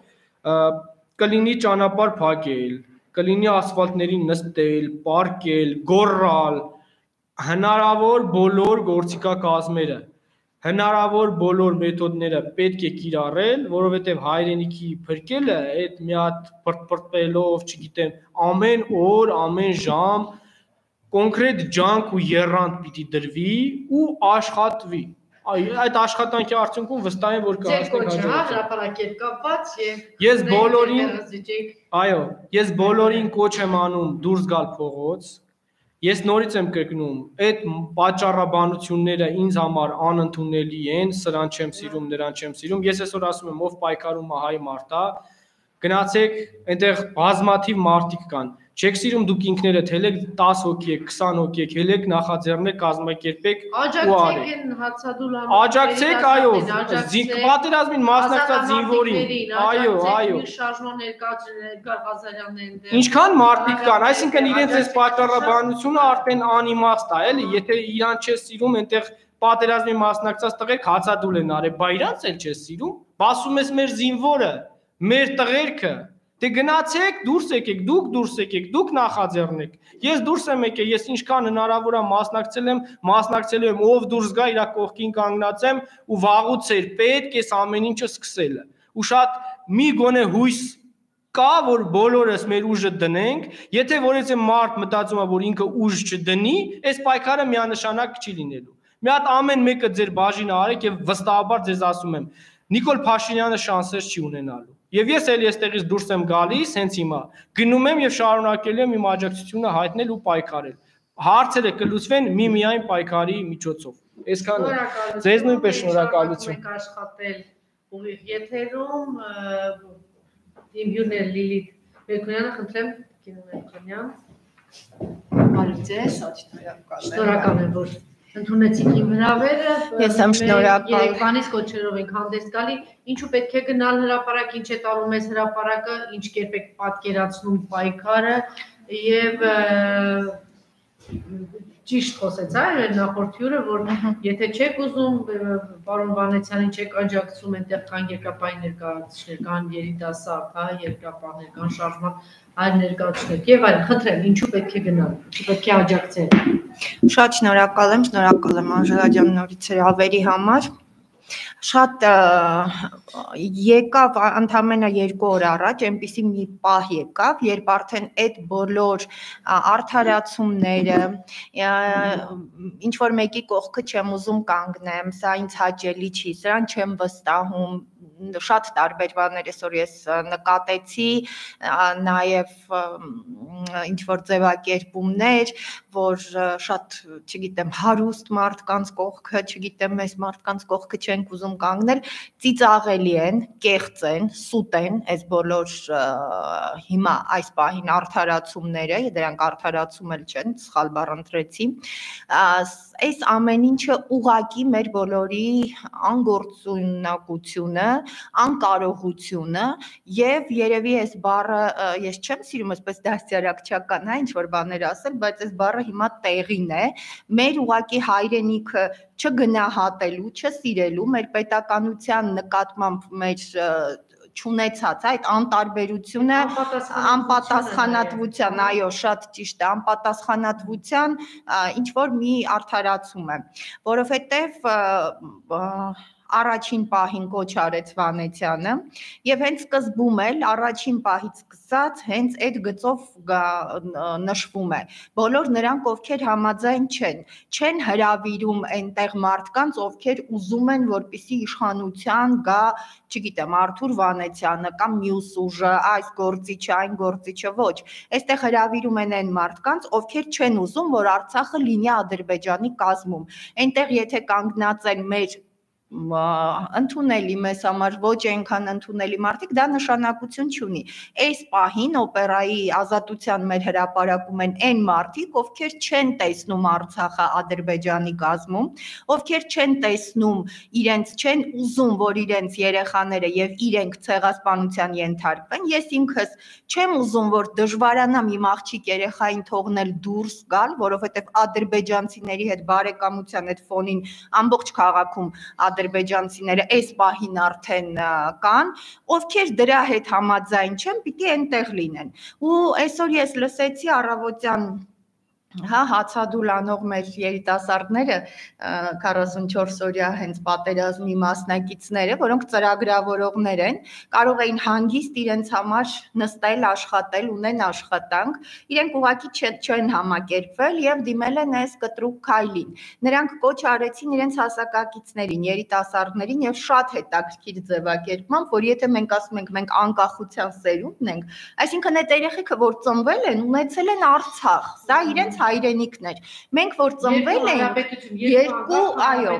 կլինի ճանապարհ փակել, կլինի ասֆալտներին նստել, պարկել, գոռալ, հնարավոր բոլոր գործիքակազմերը հնարավոր բոլոր մեթոդները պետք է կիրառել, որովհետև հայրենիքի փրկելը այդ մի հատ բրտբրտելով, չգիտեմ, ամեն օր, ամեն ժամ կոնկրետ ջանք ու երրանդ պիտի դրվի ու աշխատվի այդ աշխատանքի արդյունքում վստահ եմ որ կհասնենք հաջողության։ Հա, հրապարակել կապված եւ Ես բոլորին Այո, ես բոլորին կոչ եմ անում դուրս գալ փողոց, Ես նորից եմ կրկնում, այդ պատճառաբանությունները ինձ համար անընդունելի են, սրան չեմ սիրում, նրան չեմ սիրում։ Ես այսօր ասում եմ, ով պայքարում է հայ մարդա, գնացեք, այնտեղ բազմաթիվ մարդիկ կան։ Չեք սիրում դուք ինքներդ հելեք 10 հոգի եք, 20 հոգի եք, հելեք նախաձեռնեք, կազմակերպեք ու արեք։ Աջակցեք են հացադուլան։ Աջակցեք, այո, պատերազմին մասնակցած զինվորին։ Այո, այո։ Շարժման ներկայացնել Ղազարյանն են։ Ինչքան մարդիկ կան, այսինքն իրենց այս պատճառաբանությունը արդեն անիմաստ է, էլի, եթե իրան չես սիրում, այնտեղ պատերազմի մասնակցած տղերք հացադուլ են արել, բա իրանց էլ չես սիրում։ Բասում ես մեր զինվորը, մեր տղերքը Դե գնացեք, դուրս եկեք, դուք դուրս եկեք, դուք նախաձեռնեք։ Ես դուրս եմ եկել, ես ինչքան հնարավոր է մասնակցել եմ, մասնակցելու եմ, ով դուրս գա իր կողքին կանգնած եմ ու վաղուց էր պետք էս ամեն ինչը սկսելը։ Ու շատ մի գոնե հույս կա, որ բոլորս մեր ուժը դնենք, եթե որևէ մարդ մտածում է, որ ինքը ուժ չդնի, այս պայքարը միանշանակ չի լինելու։ Մի հատ ամեն մեկը ձեր բաժինը արեք եւ վստահաբար ձեզ ասում եմ, Նիկոլ Փաշինյանը շանսեր չի ունենալու Եվ ես էլ այստեղից դուրս եմ գալիս հենց հիմա։ Գնում եմ եւ շարունակելու եմ իմ աջակցությունը հայտնել ու պայքարել։ Հարցերը կլուծվեն միմիայն պայքարի միջոցով։ Այսքանը։ Ձեզ նույնպես շնորհակալություն։ Մենք աշխատել ուղիղ եթերում իմ հյուրներ Լիլիթ Բեկոյանը խնդրեմ Կինո Մերկոնյան։ Բարև ձեզ, Շնորհակալ եմ, որ ընդունեցիք իմ հրավերը։ Ես եմ շնորհակալ։ Երևանից կոչերով ենք հանդես գալի։ Ինչու պետք է գնալ հրաապարակ, ինչ է տալու մեզ հրաապարակը, ինչ կերպ եք պատկերացնում պայքարը եւ ճիշտ խոսեց այ նախորդ հյուրը որ եթե չեք ուզում պարոն Վանեցյանին չեք աջակցում այնտեղ կան երկապային ներկայացուցիչներ կան երիտասարդ հա երկապաներ կան շարժման այլ ներկայացուցիչներ եւ այլ խնդրեմ ինչու պետք է գնալ ինչու պետք է աջակցել շատ շնորհակալ եմ շնորհակալ եմ Անժելա ջան նորից հրավերի համար շատ եկավ ընդամենը 2 օր առաջ այնպիսի մի պահ եկավ, երբ արդեն այդ բոլոր արդարացումները ինչ որ մեկի կողքը չեմ ուզում կանգնեմ, սա ինձ հաճելի չի, սրան չեմ վստահում, շատ տարբեր բաներ այսօր ես նկատեցի, նաև ինչ որ ձևակերպումներ, որ շատ, չգիտեմ, հարուստ մարդկանց կողքը, չգիտեմ, այս մարդկանց կողքը չենք ուզում կանգնել, ծիծաղելի են, կեղծ են, սուտ են այս բոլոր հիմա այս պահին արդարացումները, դրանք արդարացում էլ չեն, սխալ բառ ընտրեցի։ Այս ամեն ինչը ուղակի մեր բոլորի անգործունակությունը անկարողությունը եւ երևի այս բառը ես չեմ սիրում այսպես դասյարակչական, հա, ինչ որ բաներ ասել, բայց այս բառը հիմա տեղին է։ Մեր ուղակի հայրենիքը չգնահատելու, չսիրելու, մեր պետականության նկատմամբ մեր չունեցած այդ անտարբերությունը անպատասխանատվության, այո, շատ ճիշտ է, անպատասխանատվության ինչ որ մի արդարացում է, որովհետև առաջին պահին կոչ արեց Վանեցյանը եւ հենց սկզբում էլ առաջին պահից սկսած հենց այդ գծով նշվում է. Բոլոր նրանք ովքեր համաձայն չեն չեն հրավիրում այնտեղ մարդկանց ովքեր ուզում են որպիսի իշխանության գա չգիտեմ Արթուր Վանեցյանը կամ մյուս ուժը այս գործիչը այն գործիչը ոչ այստեղ հրավիրում են այն մարդկանց ովքեր չեն ուզում որ Արցախը լինի Ադրբեջանի կազմում այնտեղ եթե կանգնած են մեր ընդունելի մեզ համար ոչ այնքան ընդունելի մարդիկ դա նշանակություն չունի այս պահին օպերայի ազատության մեր հրապարակում են այն մարդիկ ովքեր չեն տեսնում Արցախը Ադրբեջանի գազում ովքեր չեն տեսնում իրենց չեն ուզում որ իրենց երեխաները եւ իրենք ցեղասպանության ենթարկվեն ես ինքս չեմ ուզում որ դժվարանամ իմ աղջիկ երեխային թողնել դուրս գալ որովհետեւ ադրբեջանցիների հետ բարեկամության այդ ֆոնին ամբողջ քաղաքում ադրբեջանցիները այս պահին արդեն կան, ովքեր դրա հետ համաձայն չեն, պիտի այնտեղ լինեն։ Ու այսօր ես լսեցի առավոտյան հա հացադուլ անող մեր երիտասարդները 44 օրյա հենց պատերազմի մասնակիցները, որոնք ծրագրավորողներ են, կարող էին հանգիստ իրենց համար նստել, աշխատել, ունեն աշխատանք, իրենք ուղակի չեն համակերպվել եւ դիմել են այս կտրուկ քայլին։ Նրանք կոչ արեցին իրենց հասակակիցներին, երիտասարդներին եւ շատ հետաքրքիր ձևակերպմամբ, որ եթե մենք ասում ենք մենք անկախության սերունդն ենք, այսինքն այդ երեխեքը, որ ծնվել են, ունեցել են Արցախ, դա իրենց հայրենիքն էր։ Մենք որ ծնվել ենք երկու, այո,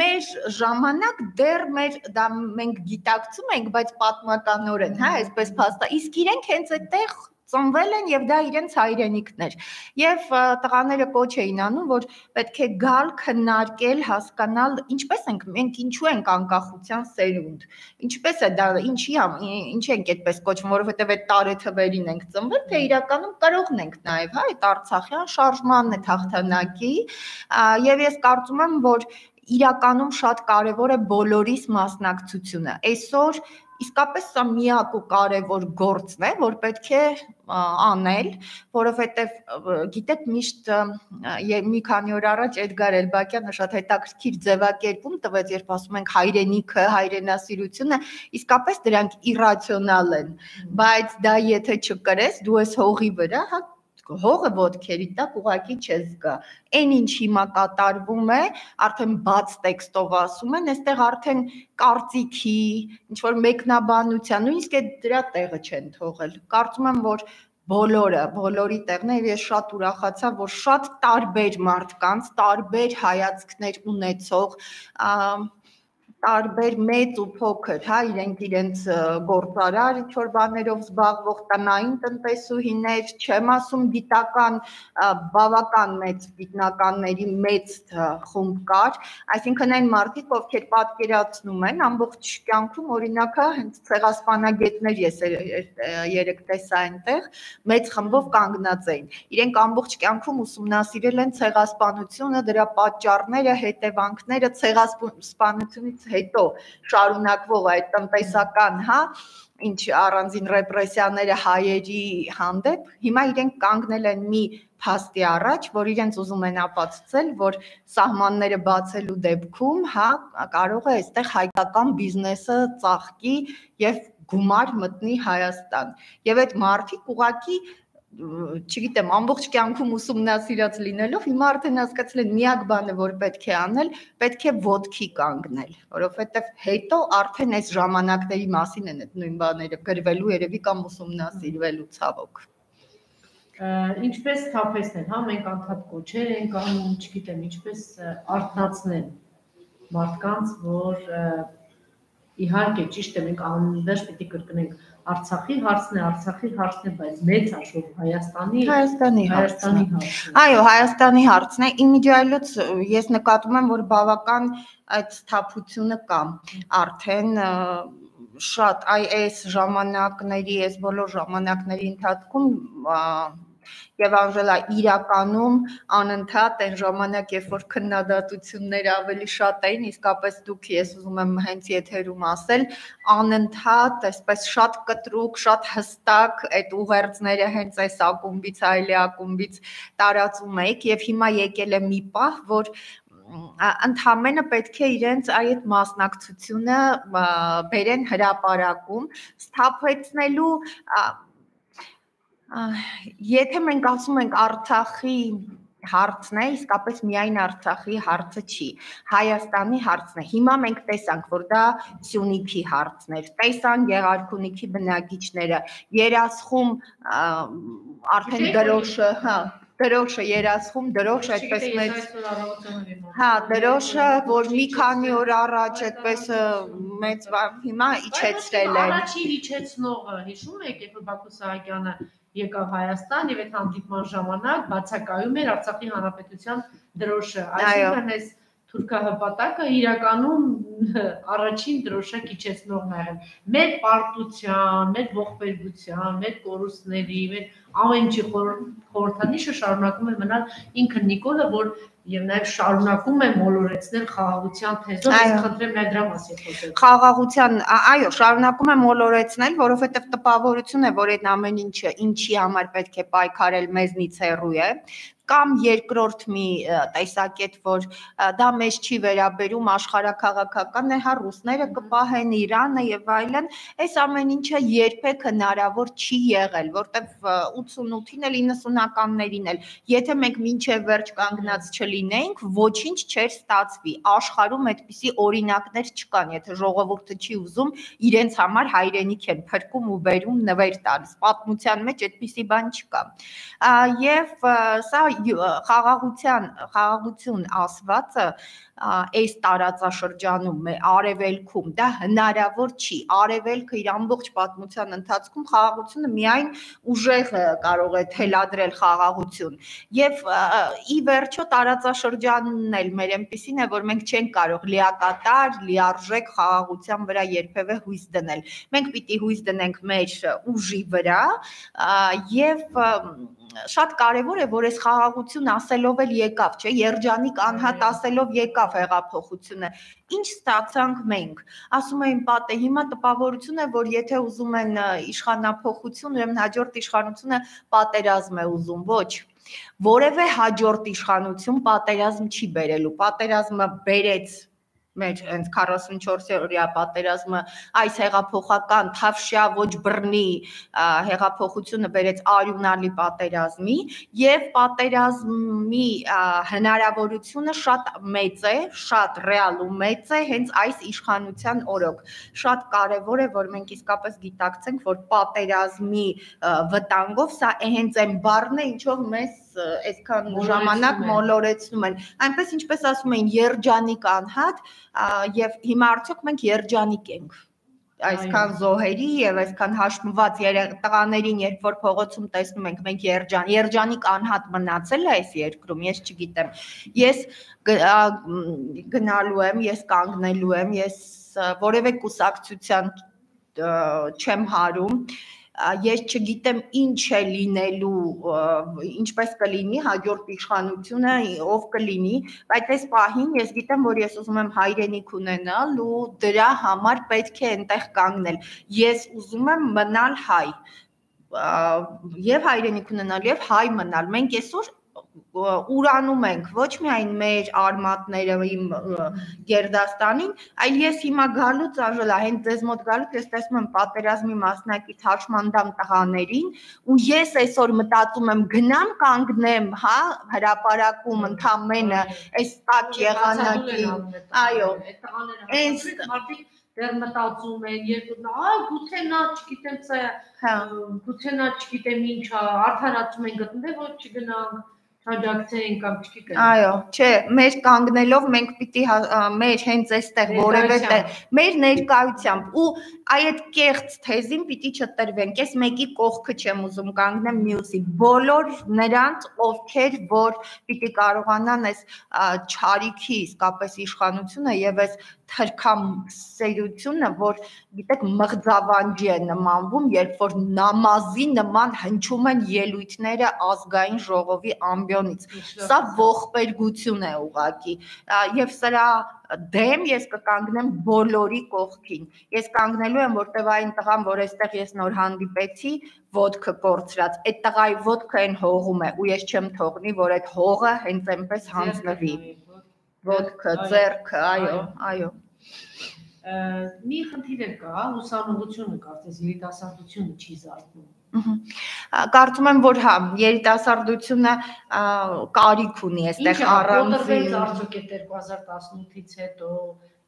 մեր ժամանակ դեռ մեր դա մենք գիտակցում ենք, բայց պատմականորեն, հա, այսպես փաստա։ Իսկ իրենք հենց այդտեղ ծնվել են եւ դա իրենց հայրենիքն էր։ Եվ տղաները կոչ էին անում, որ պետք է գալ, քննարկել, հասկանալ, ինչպես ենք մենք ինչու ենք անկախության սերունդ։ Ինչպես է դա, ինչի համ, ինչ ենք այդպես կոչվում, որովհետեւ այդ տարեթվերին ենք ծնվել, թե իրականում կարողն ենք նաեւ, հա, այդ Արցախյան շարժմանն է թաղթանակի, եւ ես կարծում եմ, որ իրականում շատ կարևոր է բոլորիս մասնակցությունը։ Այսօր իսկապես սա միակ ու կարևոր գործն է, որ պետք է անել, որովհետև գիտեք միշտ մի քանի օր առաջ Էդգար Էլբակյանը շատ հետաքրքիր ձևակերպում տվեց, երբ ասում ենք հայրենիքը, հայրենասիրությունը, իսկապես դրանք իրացիոնալ են, բայց դա եթե չկրես, դու ես հողի վրա, հա հողը ոդքերի տակ ուղակի չես գա։ Այն ինչ հիմա կատարվում է, արդեն բաց տեքստով ասում են, այստեղ արդեն կարծիքի, ինչ որ մեկնաբանության, նույնիսկ այդ դրա տեղը չեն թողել։ Կարծում եմ, որ բոլորը, բոլորի տեղն է եւ ես շատ ուրախացա, որ շատ տարբեր մարդկանց, տարբեր հայացքներ ունեցող, տարբեր մեծ ու փոքր, հա, իրենք իրենց գործարար ինչ-որ բաներով զբաղվող տնային տնտեսուհիներ, չեմ ասում գիտական բավական մեծ գիտնականների մեծ խումբ կար, այսինքն այն մարդիկ, ովքեր պատկերացնում են ամբողջ կյանքում օրինակա հենց ցեղասպանագետներ ես երեք տեսա այնտեղ, մեծ խմբով կանգնած էին։ Իրենք ամբողջ կյանքում ուսումնասիրել են ցեղասպանությունը, դրա պատճառները, հետևանքները ցեղասպանությունից հետո շարունակվող այդ տնտեսական, հա, ինչ առանձին ռեպրեսիաները հայերի հանդեպ, հիմա իրենք կանգնել են մի փաստի առաջ, որ իրենց ուզում են ապացուցել, որ սահմանները բացելու դեպքում, հա, կարող է այստեղ հայկական բիզնեսը ծաղկի եւ գումար մտնի Հայաստան։ Եվ այդ մարդիկ ուղակի չգիտեմ, ամբողջ կյանքում ուսումնասիրած լինելով հիմա արդեն հասկացել են միակ բանը, որ պետք է անել, պետք է ոդքի կանգնել, որովհետև հետո արդեն այս ժամանակների մասին են այդ նույն բաները գրվելու երևի կամ ուսումնասիրվելու ցավոք ինչպես թափեսնել, հա, մենք անդադ կոչեր ենք անում, չգիտեմ, ինչպես արթնացնել մարդկանց, որ իհարկե ճիշտ է մենք անվերջ պիտի կրկնենք Արցախի հարցն է, Արցախի հարցն է, բայց մեծ հաշվով Հայաստանի Հայաստանի Հայաստանի հարցն է։ Այո, Հայաստանի հարցն է։ Իմիջիայլոց ես նկատում եմ, որ բավական այդ սթափությունը կա։ Արդեն շատ այ այս ժամանակների, այս բոլոր ժամանակների ընթացքում եւ Անժելա իրականում անընդհատ այն ժամանակ, երբ որ քննադատությունները ավելի շատ էին, իսկապես դուք ես ուզում եմ հենց եթերում ասել, անընդհատ այսպես շատ կտրուկ, շատ հստակ այդ ուղերձները հենց այս ակումբից, այլի ակումբից տարածում եք եւ հիմա եկել է մի պահ, որ ընդհանրապես պետք է իրենց այդ մասնակցությունը բերեն հրաապարակում, սթափեցնելու Եթե մենք ասում ենք Արցախի հարցն է, իսկապես միայն Արցախի հարցը չի, Հայաստանի հարցն է։ Հիմա մենք տեսանք, որ դա Սյունիքի հարցն էր։ Տեսան Գեղարքունիքի բնակիչները, երասխում արդեն դրոշը, հա, դրոշը երասխում, դրոշը այդպես մեծ Հա, դրոշը, որ մի քանի օր առաջ այդպես մեծ հիմա իջեցրել են։ Առաջին իջեցնողը հիշում եք, երբ Բաքու Սահակյանը եկավ Հայաստան եւ այդ հանդիպման ժամանակ բացակայում էր Արցախի հանրապետության դրոշը։ Այսինքն այս թուրքահպատակը իրականում առաջին դրոշը քիչեցնողն եղել։ Մեր պարտության, մեր ողբերգության, մեր կորուստների, մեր ամեն ինչի խորհրդանիշը շարունակում է մնալ ինքը Նիկոլը, որ եւ նաեւ շարունակում է մոլորեցնել խաղաղության թեզով, ես խնդրեմ նաեւ դրա մասին խոսել։ Խաղաղության, այո, շարունակում է մոլորեցնել, որովհետեւ տպավորություն է, որ այդ ամեն ինչը ինչի համար պետք է պայքարել մեզնից հեռու է, կամ երկրորդ մի տեսակետ, որ դա մեզ չի վերաբերում աշխարհակաղակական է, հա ռուսները կպահեն Իրանը եւ այլն, այս ամեն ինչը երբեք հնարավոր չի եղել, որտեվ 88-ին էլ 90-ականներին էլ, եթե մենք մինչև վերջ կանգնած չլինեինք, ոչինչ չէր ստացվի։ Աշխարհում այդպիսի օրինակներ չկան, եթե ժողովուրդը չի ուզում իրենց համար հայրենիք են փրկում ու բերում նվեր տալիս։ Պատմության մեջ այդպիսի բան չկա։ Եվ սա խաղաղության խաղաղություն ասվածը այս տարածաշրջանում է արևելքում դա հնարավոր չի արևելքը իր ամբողջ պատմության ընթացքում խաղաղությունը միայն ուժեղը կարող է թելադրել խաղաղություն եւ ի վերջո տարածաշրջանն էլ մեր այնպեսին է որ մենք չենք կարող լիակատար լիարժեք խաղաղության վրա երբևէ հույս դնել մենք պիտի հույս դնենք մեր ուժի վրա եւ շատ կարևոր է որ այս խաղաղություն ասելով էլ եկավ, չէ, երջանիկ անհատ ասելով եկավ հեղափոխությունը։ Ինչ ստացանք մենք։ Ասում էին պատե, հիմա տպավորություն է, որ եթե ուզում են իշխանապողություն, ուրեմն հաջորդ իշխանությունը պատերազմ է ուզում։ Ոչ, որևէ հաջորդ իշխանություն պատերազմ չի բերելու։ Պատերազմը բերեց մեր հենց 44-օրյա պատերազմը այս հեղափոխական թավշյա ոչ բռնի հեղափոխությունը բերեց արյունալի պատերազմի եւ պատերազմի հնարավորությունը շատ մեծ է, շատ ռեալ ու մեծ է հենց այս իշխանության օրոք։ Շատ կարեւոր է որ մենք իսկապես գիտակցենք, որ պատերազմի վտանգով սա հենց այն բառն է, ինչով մեզ այսքան ժամանակ մոլորեցնում են։ Այնպես ինչպես ասում են երջանիկ անհատ եւ հիմա արդյոք մենք երջանիկ ենք այսքան զոհերի եւ այսքան հաշմված տղաներին երբ որ փողոցում տեսնում ենք մենք երջան երջանիկ անհատ մնացել է այս երկրում ես չգիտեմ ես գնալու եմ ես կանգնելու եմ ես որևէ կուսակցության չեմ հարում ես չգիտեմ ինչ է լինելու ինչպես կլինի հաջորդ իշխանությունը ով կլինի բայց այս պահին ես գիտեմ որ ես ուզում եմ հայրենիք ունենալ ու դրա համար պետք է այնտեղ կանգնել ես ուզում եմ մնալ հայ եւ հայրենիք ունենալ եւ հայ մնալ մենք այսօր ուրանում ենք ոչ միայն մեր արմատները իմ Գերդաստանին, այլ ես հիմա գալուց աժելա հենց ձեզ մոտ գալուց ես տեսնում եմ պատերազմի մասնակից հաշմանդամ տղաներին ու ես այսօր մտածում եմ գնամ կանգնեմ, հա, հրաապարակում ընդամենը այս տակ եղանակի, այո, այս մարդիկ դեռ մտածում են երկու այ գուցե նա չգիտեմ սա հա գուցե նա չգիտեմ ինչա արդարացում են գտնել որ չգնանք հաջակցեին կամ չգիտեմ։ Այո, չէ, մեր կանգնելով մենք պիտի հա, մեր հենց այստեղ որևէ մեր ներկայությամբ ու այդ կեղծ թեզին պիտի չտրվենք։ Ես մեկի կողքը չեմ ուզում կանգնեմ մյուսի։ Բոլոր նրանց, ովքեր որ պիտի կարողանան այս ճարիքի իսկապես իշխանությունը եւ այս թրքամ սերությունը, որ գիտեք մղձավանջի է նմանվում, երբ որ նամազի նման հնչում են ելույթները ազգային ժողովի ամբիոնից։ Սա ողբերգություն է ուղակի։ Եվ սրա դեմ ես կկանգնեմ բոլորի կողքին։ Ես կանգնելու եմ, որտեվ այն տղան, որ այստեղ ես նոր հանդիպեցի, ոդկը կորցրած, այդ տղայի ոդկը այն հողում է ու ես չեմ թողնի, որ այդ հողը հենց այնպես հանձնվի։ Ոդկը, ձերքը, այո, այո մի խնդիր է կա, ուսանողությունը կարծես երիտասարդությունը չի զարգանում Կարծում եմ, որ հա, երիտասարդությունը կարիք ունի այստեղ առանձին արդյոք է 2018-ից հետո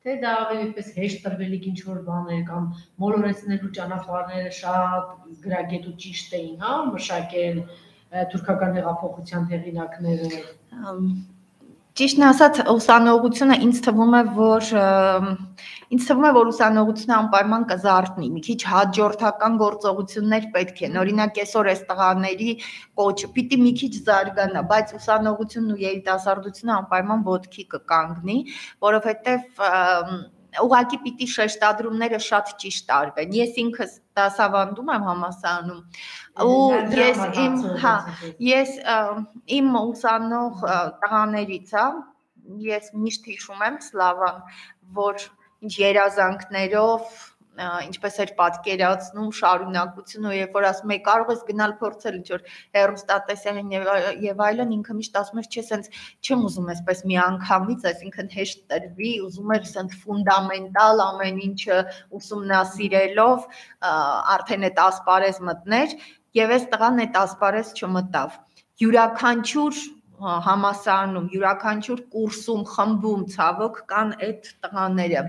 թե դա ավելի պես հեշտ տրվելիք ինչ որ բաներ կամ մոլորեցնելու ճանապարհները շատ գրագետ ու ճիշտ էին, հա, մշակել թուրքական հեղափոխության հեղինակները Ճիշտն ասած, ուսանողությունը ինձ թվում է, որ ինձ թվում է, որ ուսանողությունը անպայման կզարթնի։ Մի քիչ հաջորդական գործողություններ պետք են։ Օրինակ, այսօր այս տղաների կոչը պիտի մի քիչ զարգանա, բայց ուսանողությունն ու երիտասարդությունը անպայման ոտքի կկանգնի, որովհետև ուղղակի պիտի շեշտադրումները շատ ճիշտ արվեն։ Ես ինքս դասավանդում եմ համասարանում ու ես իմ հա ես իմ ուսանող տղաներից հա ես միշտ հիշում եմ Սլավան որ ինչ երազանքներով ինչպես էր պատկերացնում շարունակությունը երբ որ ասում եք կարող ես գնալ փորձել ինչ որ հերոստատեսային եւ այլն ինքը միշտ ասում էր չէ սենց չեմ ուզում այսպես մի անգամից այսինքն հեշտ տրվի ուզում էր սենց ֆունդամենտալ ամեն ինչը ուսումնասիրելով արդեն այդ ասպարեզ մտներ եւ այս տղան այդ ասպարեզ չմտավ յուրաքանչյուր համասարանում յուրաքանչյուր կուրսում խմբում ցավոք կան այդ տղաները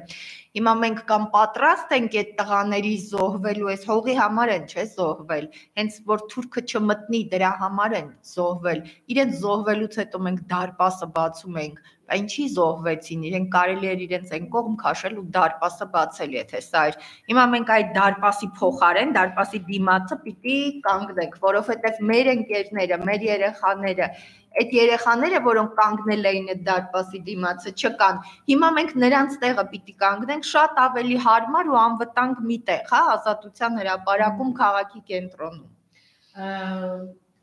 Հիմա մենք կամ պատրաստ ենք այդ տղաների զոհվելու, այս հողի համար են, չէ, զոհվել։ Հենց որ թուրքը չմտնի դրա համար են զոհվել։ Իրենց զոհվելուց հետո մենք դարպասը բացում ենք, ինչի զոհվեցին։ Իրենք կարելի էր իրենց այն կողմ քաշել ու դարպասը բացել, եթե սա էր։ Հիմա մենք այդ դարպասի փոխարեն, դարպասի դիմացը պիտի կանգնենք, որովհետև մեր ընկերները, մեր երեխաները այդ երեխաները, որոնք կանգնել էին այդ դարպասի դիմացը, չկան։ Հիմա մենք նրանց տեղը պիտի կանգնենք շատ ավելի հարմար ու անվտանգ մի տեղ, հա, ազատության հրապարակում քաղաքի կենտրոնում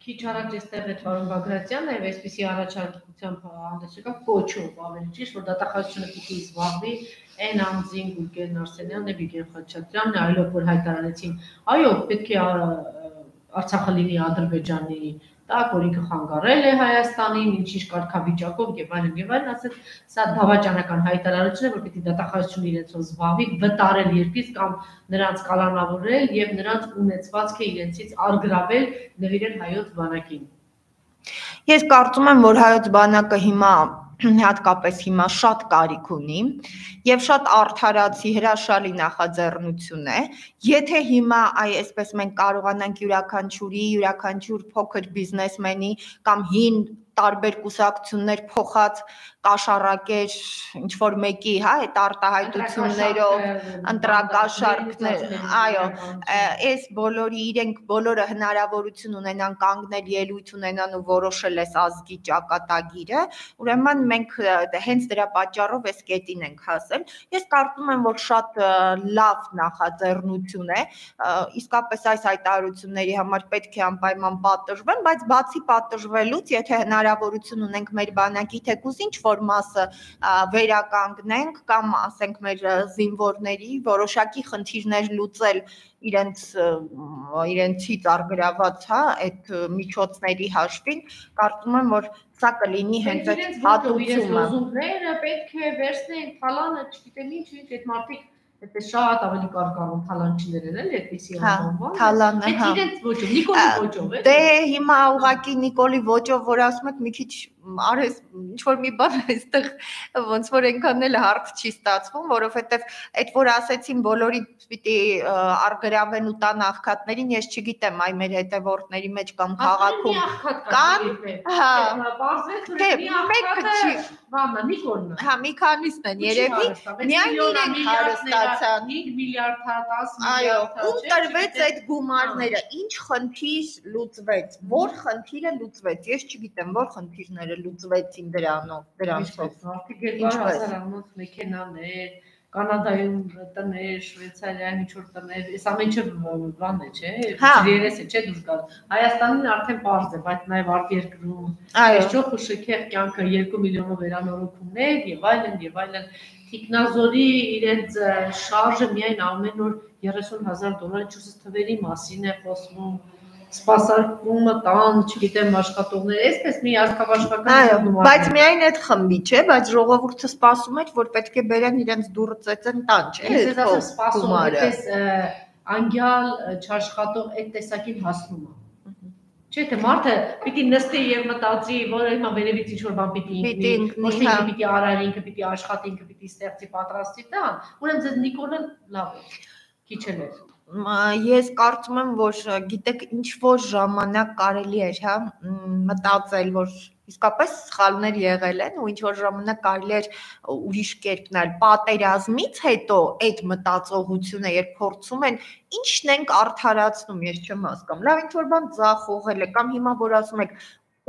քիչ առաջ էստեղ այդ Վարոն Բագրատյանը եւ այսպիսի առաջարկությամբ հանդես եկավ կոչով ավելի ճիշտ որ դատախազությունը պիտի զբաղվի այն անձին Գուրգեն Արսենյանն եւ Վիգեն Խաչատրյանն այլով որ հայտարարեցին այո պետք է Արցախը լինի Ադրբեջանի տակ, որ ինքը խանգարել է Հայաստանին, ինչ-ինչ կարգավիճակով եւ այլն եւ այլն, ասած սա դավաճանական հայտարարություն է, որ պիտի դատախազությունը իրենցով զբաղվի, վտարել երկրից կամ նրանց կալանավորել եւ նրանց ունեցվածքը իրենցից արգրավել նվիրել հայոց բանակին։ Ես կարծում եմ, որ հայոց բանակը հիմա հատկապես հիմա շատ կարիք ունի եւ շատ արդարացի հրաշալի նախաձեռնություն է եթե հիմա այ այսպես մենք կարողանանք յուրաքանչյուրի յուրաքանչյուր փոքր բիզնեսմենի կամ հին տարբեր կուսակցություններ փոխած կաշառակեր ինչ որ մեկի, հա, այդ արտահայտություններով, ընտրակաշառքներ, այո, այս բոլորի իրենք բոլորը հնարավորություն ունենան կանգնել ելույթ ունենան ու որոշել այս ազգի ճակատագիրը, ուրեմն մենք հենց դրա պատճառով այս կետին ենք հասել։ Ես կարծում եմ, որ շատ լավ նախաձեռնություն է, իսկապես այս հայտարարությունների համար պետք է անպայման պատժվեն, բայց բացի պատժվելուց, եթե հնարավորություն ունենք մեր բանակի թեկուզ ինչ որ մասը վերականգնենք կամ ասենք մեր զինվորների որոշակի խնդիրներ լուծել իրենց իրենցից արգրաված, հա, այդ միջոցների հաշվին, կարծում եմ, որ սա կլինի հենց այդ հատուցումը։ Լոզունգները պետք է վերցնեն թալանը, չգիտեմ ինչ, ինչ այդ մարդիկ այդպես շատ ավելի կարկառուն թալանչիներ են, այդպեսի հա, անվանվում։ Թալանը, հա։ Իրենց ոճով, Նիկոլի ոճով, է։ Դե հիմա ուղակի Նիկոլի ոճով, որ ասում եք, մի քիչ արես ինչ որ մի բան այստեղ ոնց որ այնքան էլ հարթ չի ստացվում, որովհետև այդ որ ասեցին բոլորի պիտի արգրավեն ու տան աղքատներին, ես չգիտեմ, այ մեր հետևորդների մեջ կամ քաղաքում կան, հա, դե մեկը չի, բանը Նիկոլն։ Հա, մի քանիսն են երևի, միայն իրենք հարստացան 5 միլիարդ, 10 միլիարդ։ Այո, ում տրվեց այդ գումարները, ինչ խնդիր լուծվեց, որ խնդիրը լուծվեց, ես չգիտեմ, որ խնդիրները խնդիրները լուծվեցին դրանով, դրանցով։ Մարդիկ 2000 ամոց մեքենաներ, Կանադայում տներ, Շվեյցարիայում ինչ որ տներ, այս ամեն ինչը բան է, չէ՞, ջրերես է, չէ՞ դուրս գալ։ Հայաստանին արդեն པարզ է, բայց նաև արտերկրում այո, ու շքեղ կյանքը 2 միլիոնով վերանորոգումներ եւ այլն եւ այլն։ Տիկնազորի իրենց շարժը միայն ամեն օր 30000 դոլար չուսս թվերի մասին է խոսվում սպասարկումը տան, չգիտեմ, աշխատողներ, այսպես մի արկավաշխական Այո, բայց միայն այդ խմբի, չէ, բայց ժողովուրդը սպասում էր, որ պետք է բերեն իրենց դուրը ծեծեն տան, չէ։ Ես ասում սպասում այդպես անգյալ չաշխատող այդ տեսակին հասնում է։ Չէ՞ թե մարդը պիտի նստի եւ մտածի, որ հիմա վերևից ինչ որ բան պիտի ինքնի, ոչ թե հա։ պիտի արարի, ինքը պիտի աշխատի, ինքը պիտի ստեղծի պատրաստի տան։ Ուրեմն ձեզ Նիկոլը լավ է։ Քիչ էլ է ես կարծում եմ, որ գիտեք, ինչ որ ժամանակ կարելի էր, հա, մտածել, որ իսկապես սխալներ եղել են ու ինչ որ ժամանակ կարելի էր ուրիշ կերպնել պատերազմից հետո այդ մտածողությունը երբ փորձում են ինչն ենք արդարացնում ես չեմ հասկանում լավ ինչ որ բան ծախողել է կամ հիմա որ ասում եք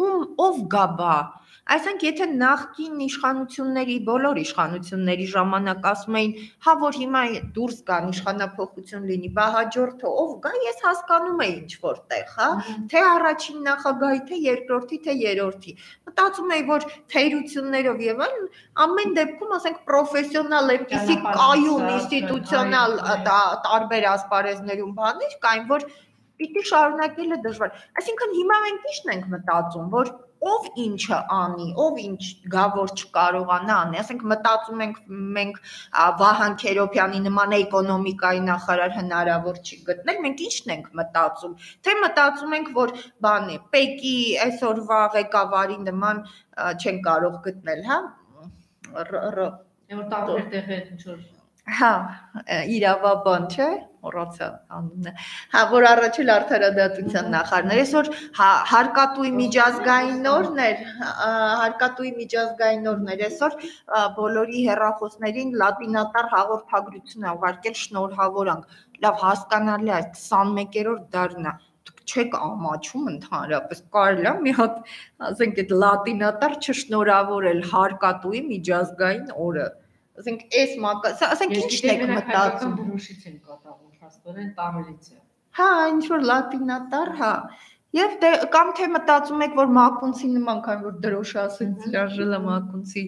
ում ով գա բա Այսինքն եթե նախկին իշխանությունների բոլոր իշխանությունների ժամանակ ասում էին, հա որ հիմա դուրս կան իշխանապողություն լինի, բա հաջորդը ով գա, ես հասկանում եմ ինչ որտեղ, հա, թե առաջին նախագահի, թե երկրորդի, թե երրորդի։ Մտածում եի, որ թերություններով եւ այլն ամեն դեպքում, ասենք, պրոֆեսիոնալ էպիսի կայուն ինստիտուցիոնալ տարբեր ասպարեզներում բաներ կային, որ պիտի շարունակելը դժվար։ Այսինքն հիմա մենք ի՞նչն ենք մտածում, որ ով ինչը անի, ով ինչ գա որ չկարողանա անի, ասենք մտածում ենք մենք Վահան Քերոբյանի նման էկոնոմիկայի նախարար հնարավոր չի գտնել, մենք ի՞նչն ենք մտածում, թե մտածում ենք որ բանի Պեկի այսօրվա ղեկավարի նման չեն կարող գտնել, հա որ տարբեր տեղեր ինչ որ Հա, իրավաբան, չէ՞, մոռացա անունը։ Հա, որ առաջել արդարադատության նախարարներ, այսօր հա, հարկատուի միջազգային օրներ, հարկատուի միջազգային օրներ, այսօր բոլորի հերախոսներին լատինատար հաղորդագրություն է ուղարկել շնորհավորանք։ Լավ, հասկանալի է, 21-րդ դարն է չեք ամաչում ընդհանրապես կարելի է մի հատ ասենք այդ լատինատար չշնորհավորել հարկատուի միջազգային օրը ասենք այս մակա, ասենք ի՞նչն եք մտածում դրոշից են կատաղում, հաստորեն տանելից է։ Հա, ինչ որ լատինատար, հա։ Եվ դե կամ թե մտածում եք, որ մակունցի նման, քան որ դրոշը ասեց Ժանժելը մակունցի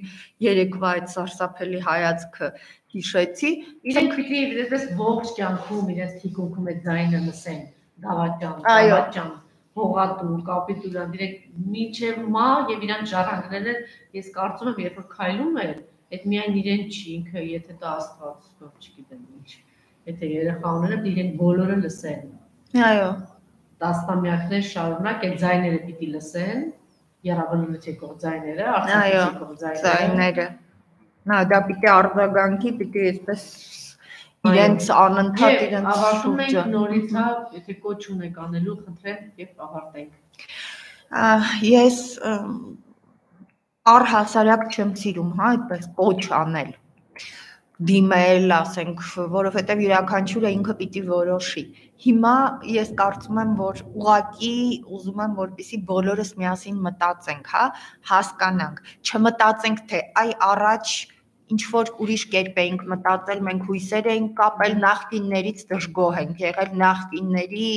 երեկվա այդ սարսափելի հայացքը հիշեցի, իրենք պիտի այդպես ողջ կյանքում իրենց թիկունքում այդ ձայնը լսեն, դավաճան, դավաճան, հողատու, կապիտուլան, դիրեք միջև մա եւ իրան ժառանգնել են, ես կարծում եմ, երբ որ քայլում է, այդ միայն իրեն չի ինքը եթե դա աստված չգիտեմ ինչ եթե երեխաները իրենք բոլորը լսեն այո տասնամյակներ շարունակ այդ ձայները պիտի լսեն երավանունից եկող ձայները արցախից եկող ձայները նա դա պիտի արձագանքի պիտի այսպես իրենց անընդհատ իրենց ավարտում ենք նորից հա եթե կոչ ունեք անելու խնդրեմ եւ ավարտենք ես առհասարակ չեմ սիրում, հա, այդպես կոչ անել դիմել, ասենք, որովհետև յուրաքանչյուրը ինքը պիտի որոշի։ Հիմա ես կարծում եմ, որ ուղակի ուզում եմ, որպեսի բոլորս միասին մտածենք, հա, հասկանանք, չմտածենք, թե այ առաջ ինչ որ ուրիշ կերպ էինք մտածել, մենք հույսեր էինք կապել նախկիններից դժգոհ ենք եղել նախկինների,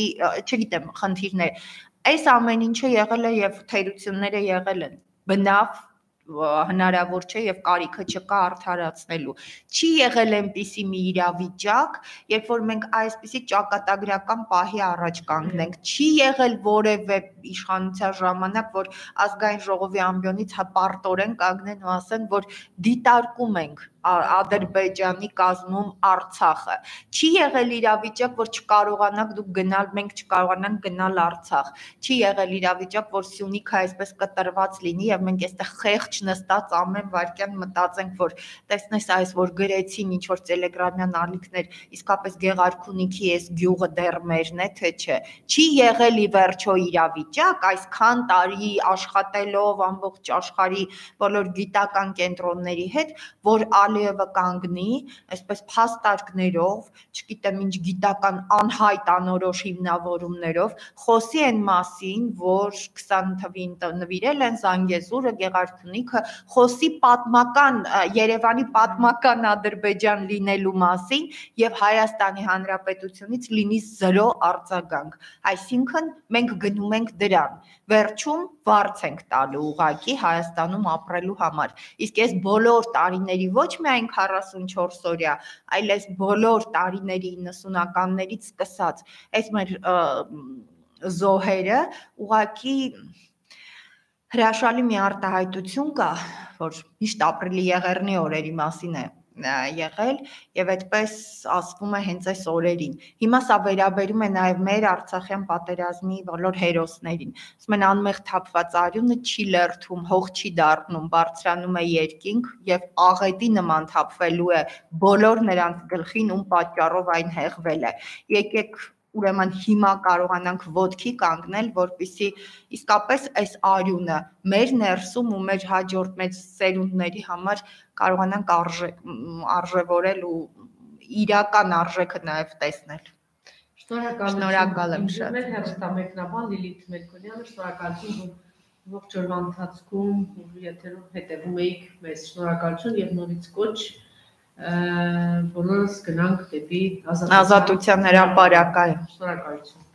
չգիտեմ, խնդիրներ։ Այս ամեն ինչը եղել է եւ թերությունները եղել են բնավ հնարավոր չէ եւ կարիքը չկա արդարացնելու։ Չի եղել այնպիսի մի իրավիճակ, երբ որ մենք այսպիսի ճակատագրական պահի առաջ կանգնենք։ Չի եղել որևէ իշխանության ժամանակ, որ ազգային ժողովի ամբիոնից հպարտորեն կանգնեն ու ասեն, որ դիտարկում ենք Ադրբեջանի կազմում Արցախը։ Չի եղել իրավիճակ, որ չկարողանանք դուք գնալ, մենք չկարողանանք գնալ Արցախ։ Չի եղել իրավիճակ, որ Սյունիքը այսպես կտրված լինի եւ մենք այստեղ խեղճ նստած ամեն վարքյան մտածենք, որ տեսնես այս որ գրեցին ինչ որ տելեգրամյան ալիքներ, իսկապես Գեղարքունիքի այս գյուղը դեռ մերն է, թե չէ։ Չի եղել ի վերջո իրավիճակ այսքան տարի աշխատելով ամբողջ աշխարհի բոլոր գիտական կենտրոնների հետ, որ Ալիևը կանգնի, այսպես փաստարկներով, չգիտեմ ինչ գիտական անհայտ անորոշ հիմնավորումներով, խոսի են մասին, որ 20 թվին նվիրել են Զանգեզուրը, Գեղարքունիքը, խոսի պատմական Երևանի պատմական Ադրբեջան լինելու մասին եւ Հայաստանի Հանրապետությունից լինի 0 արձագանք։ Այսինքն մենք գնում ենք դրան։ Վերջում վարձ ենք տալու ուղակի Հայաստանում ապրելու համար։ Իսկ այս բոլոր տարիների ոչ միայն 44 օրյա, այլ այս բոլոր տարիների 90-ականներից սկսած այս մեր զոհերը ուղակի հրաշալի մի արտահայտություն կա, որ միշտ ապրիլի եղերնի օրերի մասին է եղել եւ այդպես ասվում է հենց այս օրերին։ Հիմա սա վերաբերում է նաեւ մեր Արցախյան պատերազմի բոլոր հերոսներին։ Ասում են անմեղ թափված արյունը չի լերթում, հող չի դառնում, բարձրանում է երկինք եւ աղետի նման թափվելու է բոլոր նրանց գլխին, ում պատճառով այն հեղվել է։ Եկեք ուրեմն հիմա կարողանանք ոդքի կանգնել, որpիսի իսկապես այս արյունը մեր ներսում ու մեր հաջորդ մեծ սերունդների համար կարողանանք արժե արժևորել ու իրական արժեքը նաև տեսնել։ Շնորհակալ Շնորհակալ եմ շատ։ Մեր հերթամեկնաբան Լիլիթ Մելքոնյանը շնորհակալություն ողջ օրվա ընթացքում եթերում հետևում էիք մեզ շնորհակալություն եւ նորից կոչ բոլորս գնանք դեպի ազատության Ազատության հրապարակայ։ շնորհակալություն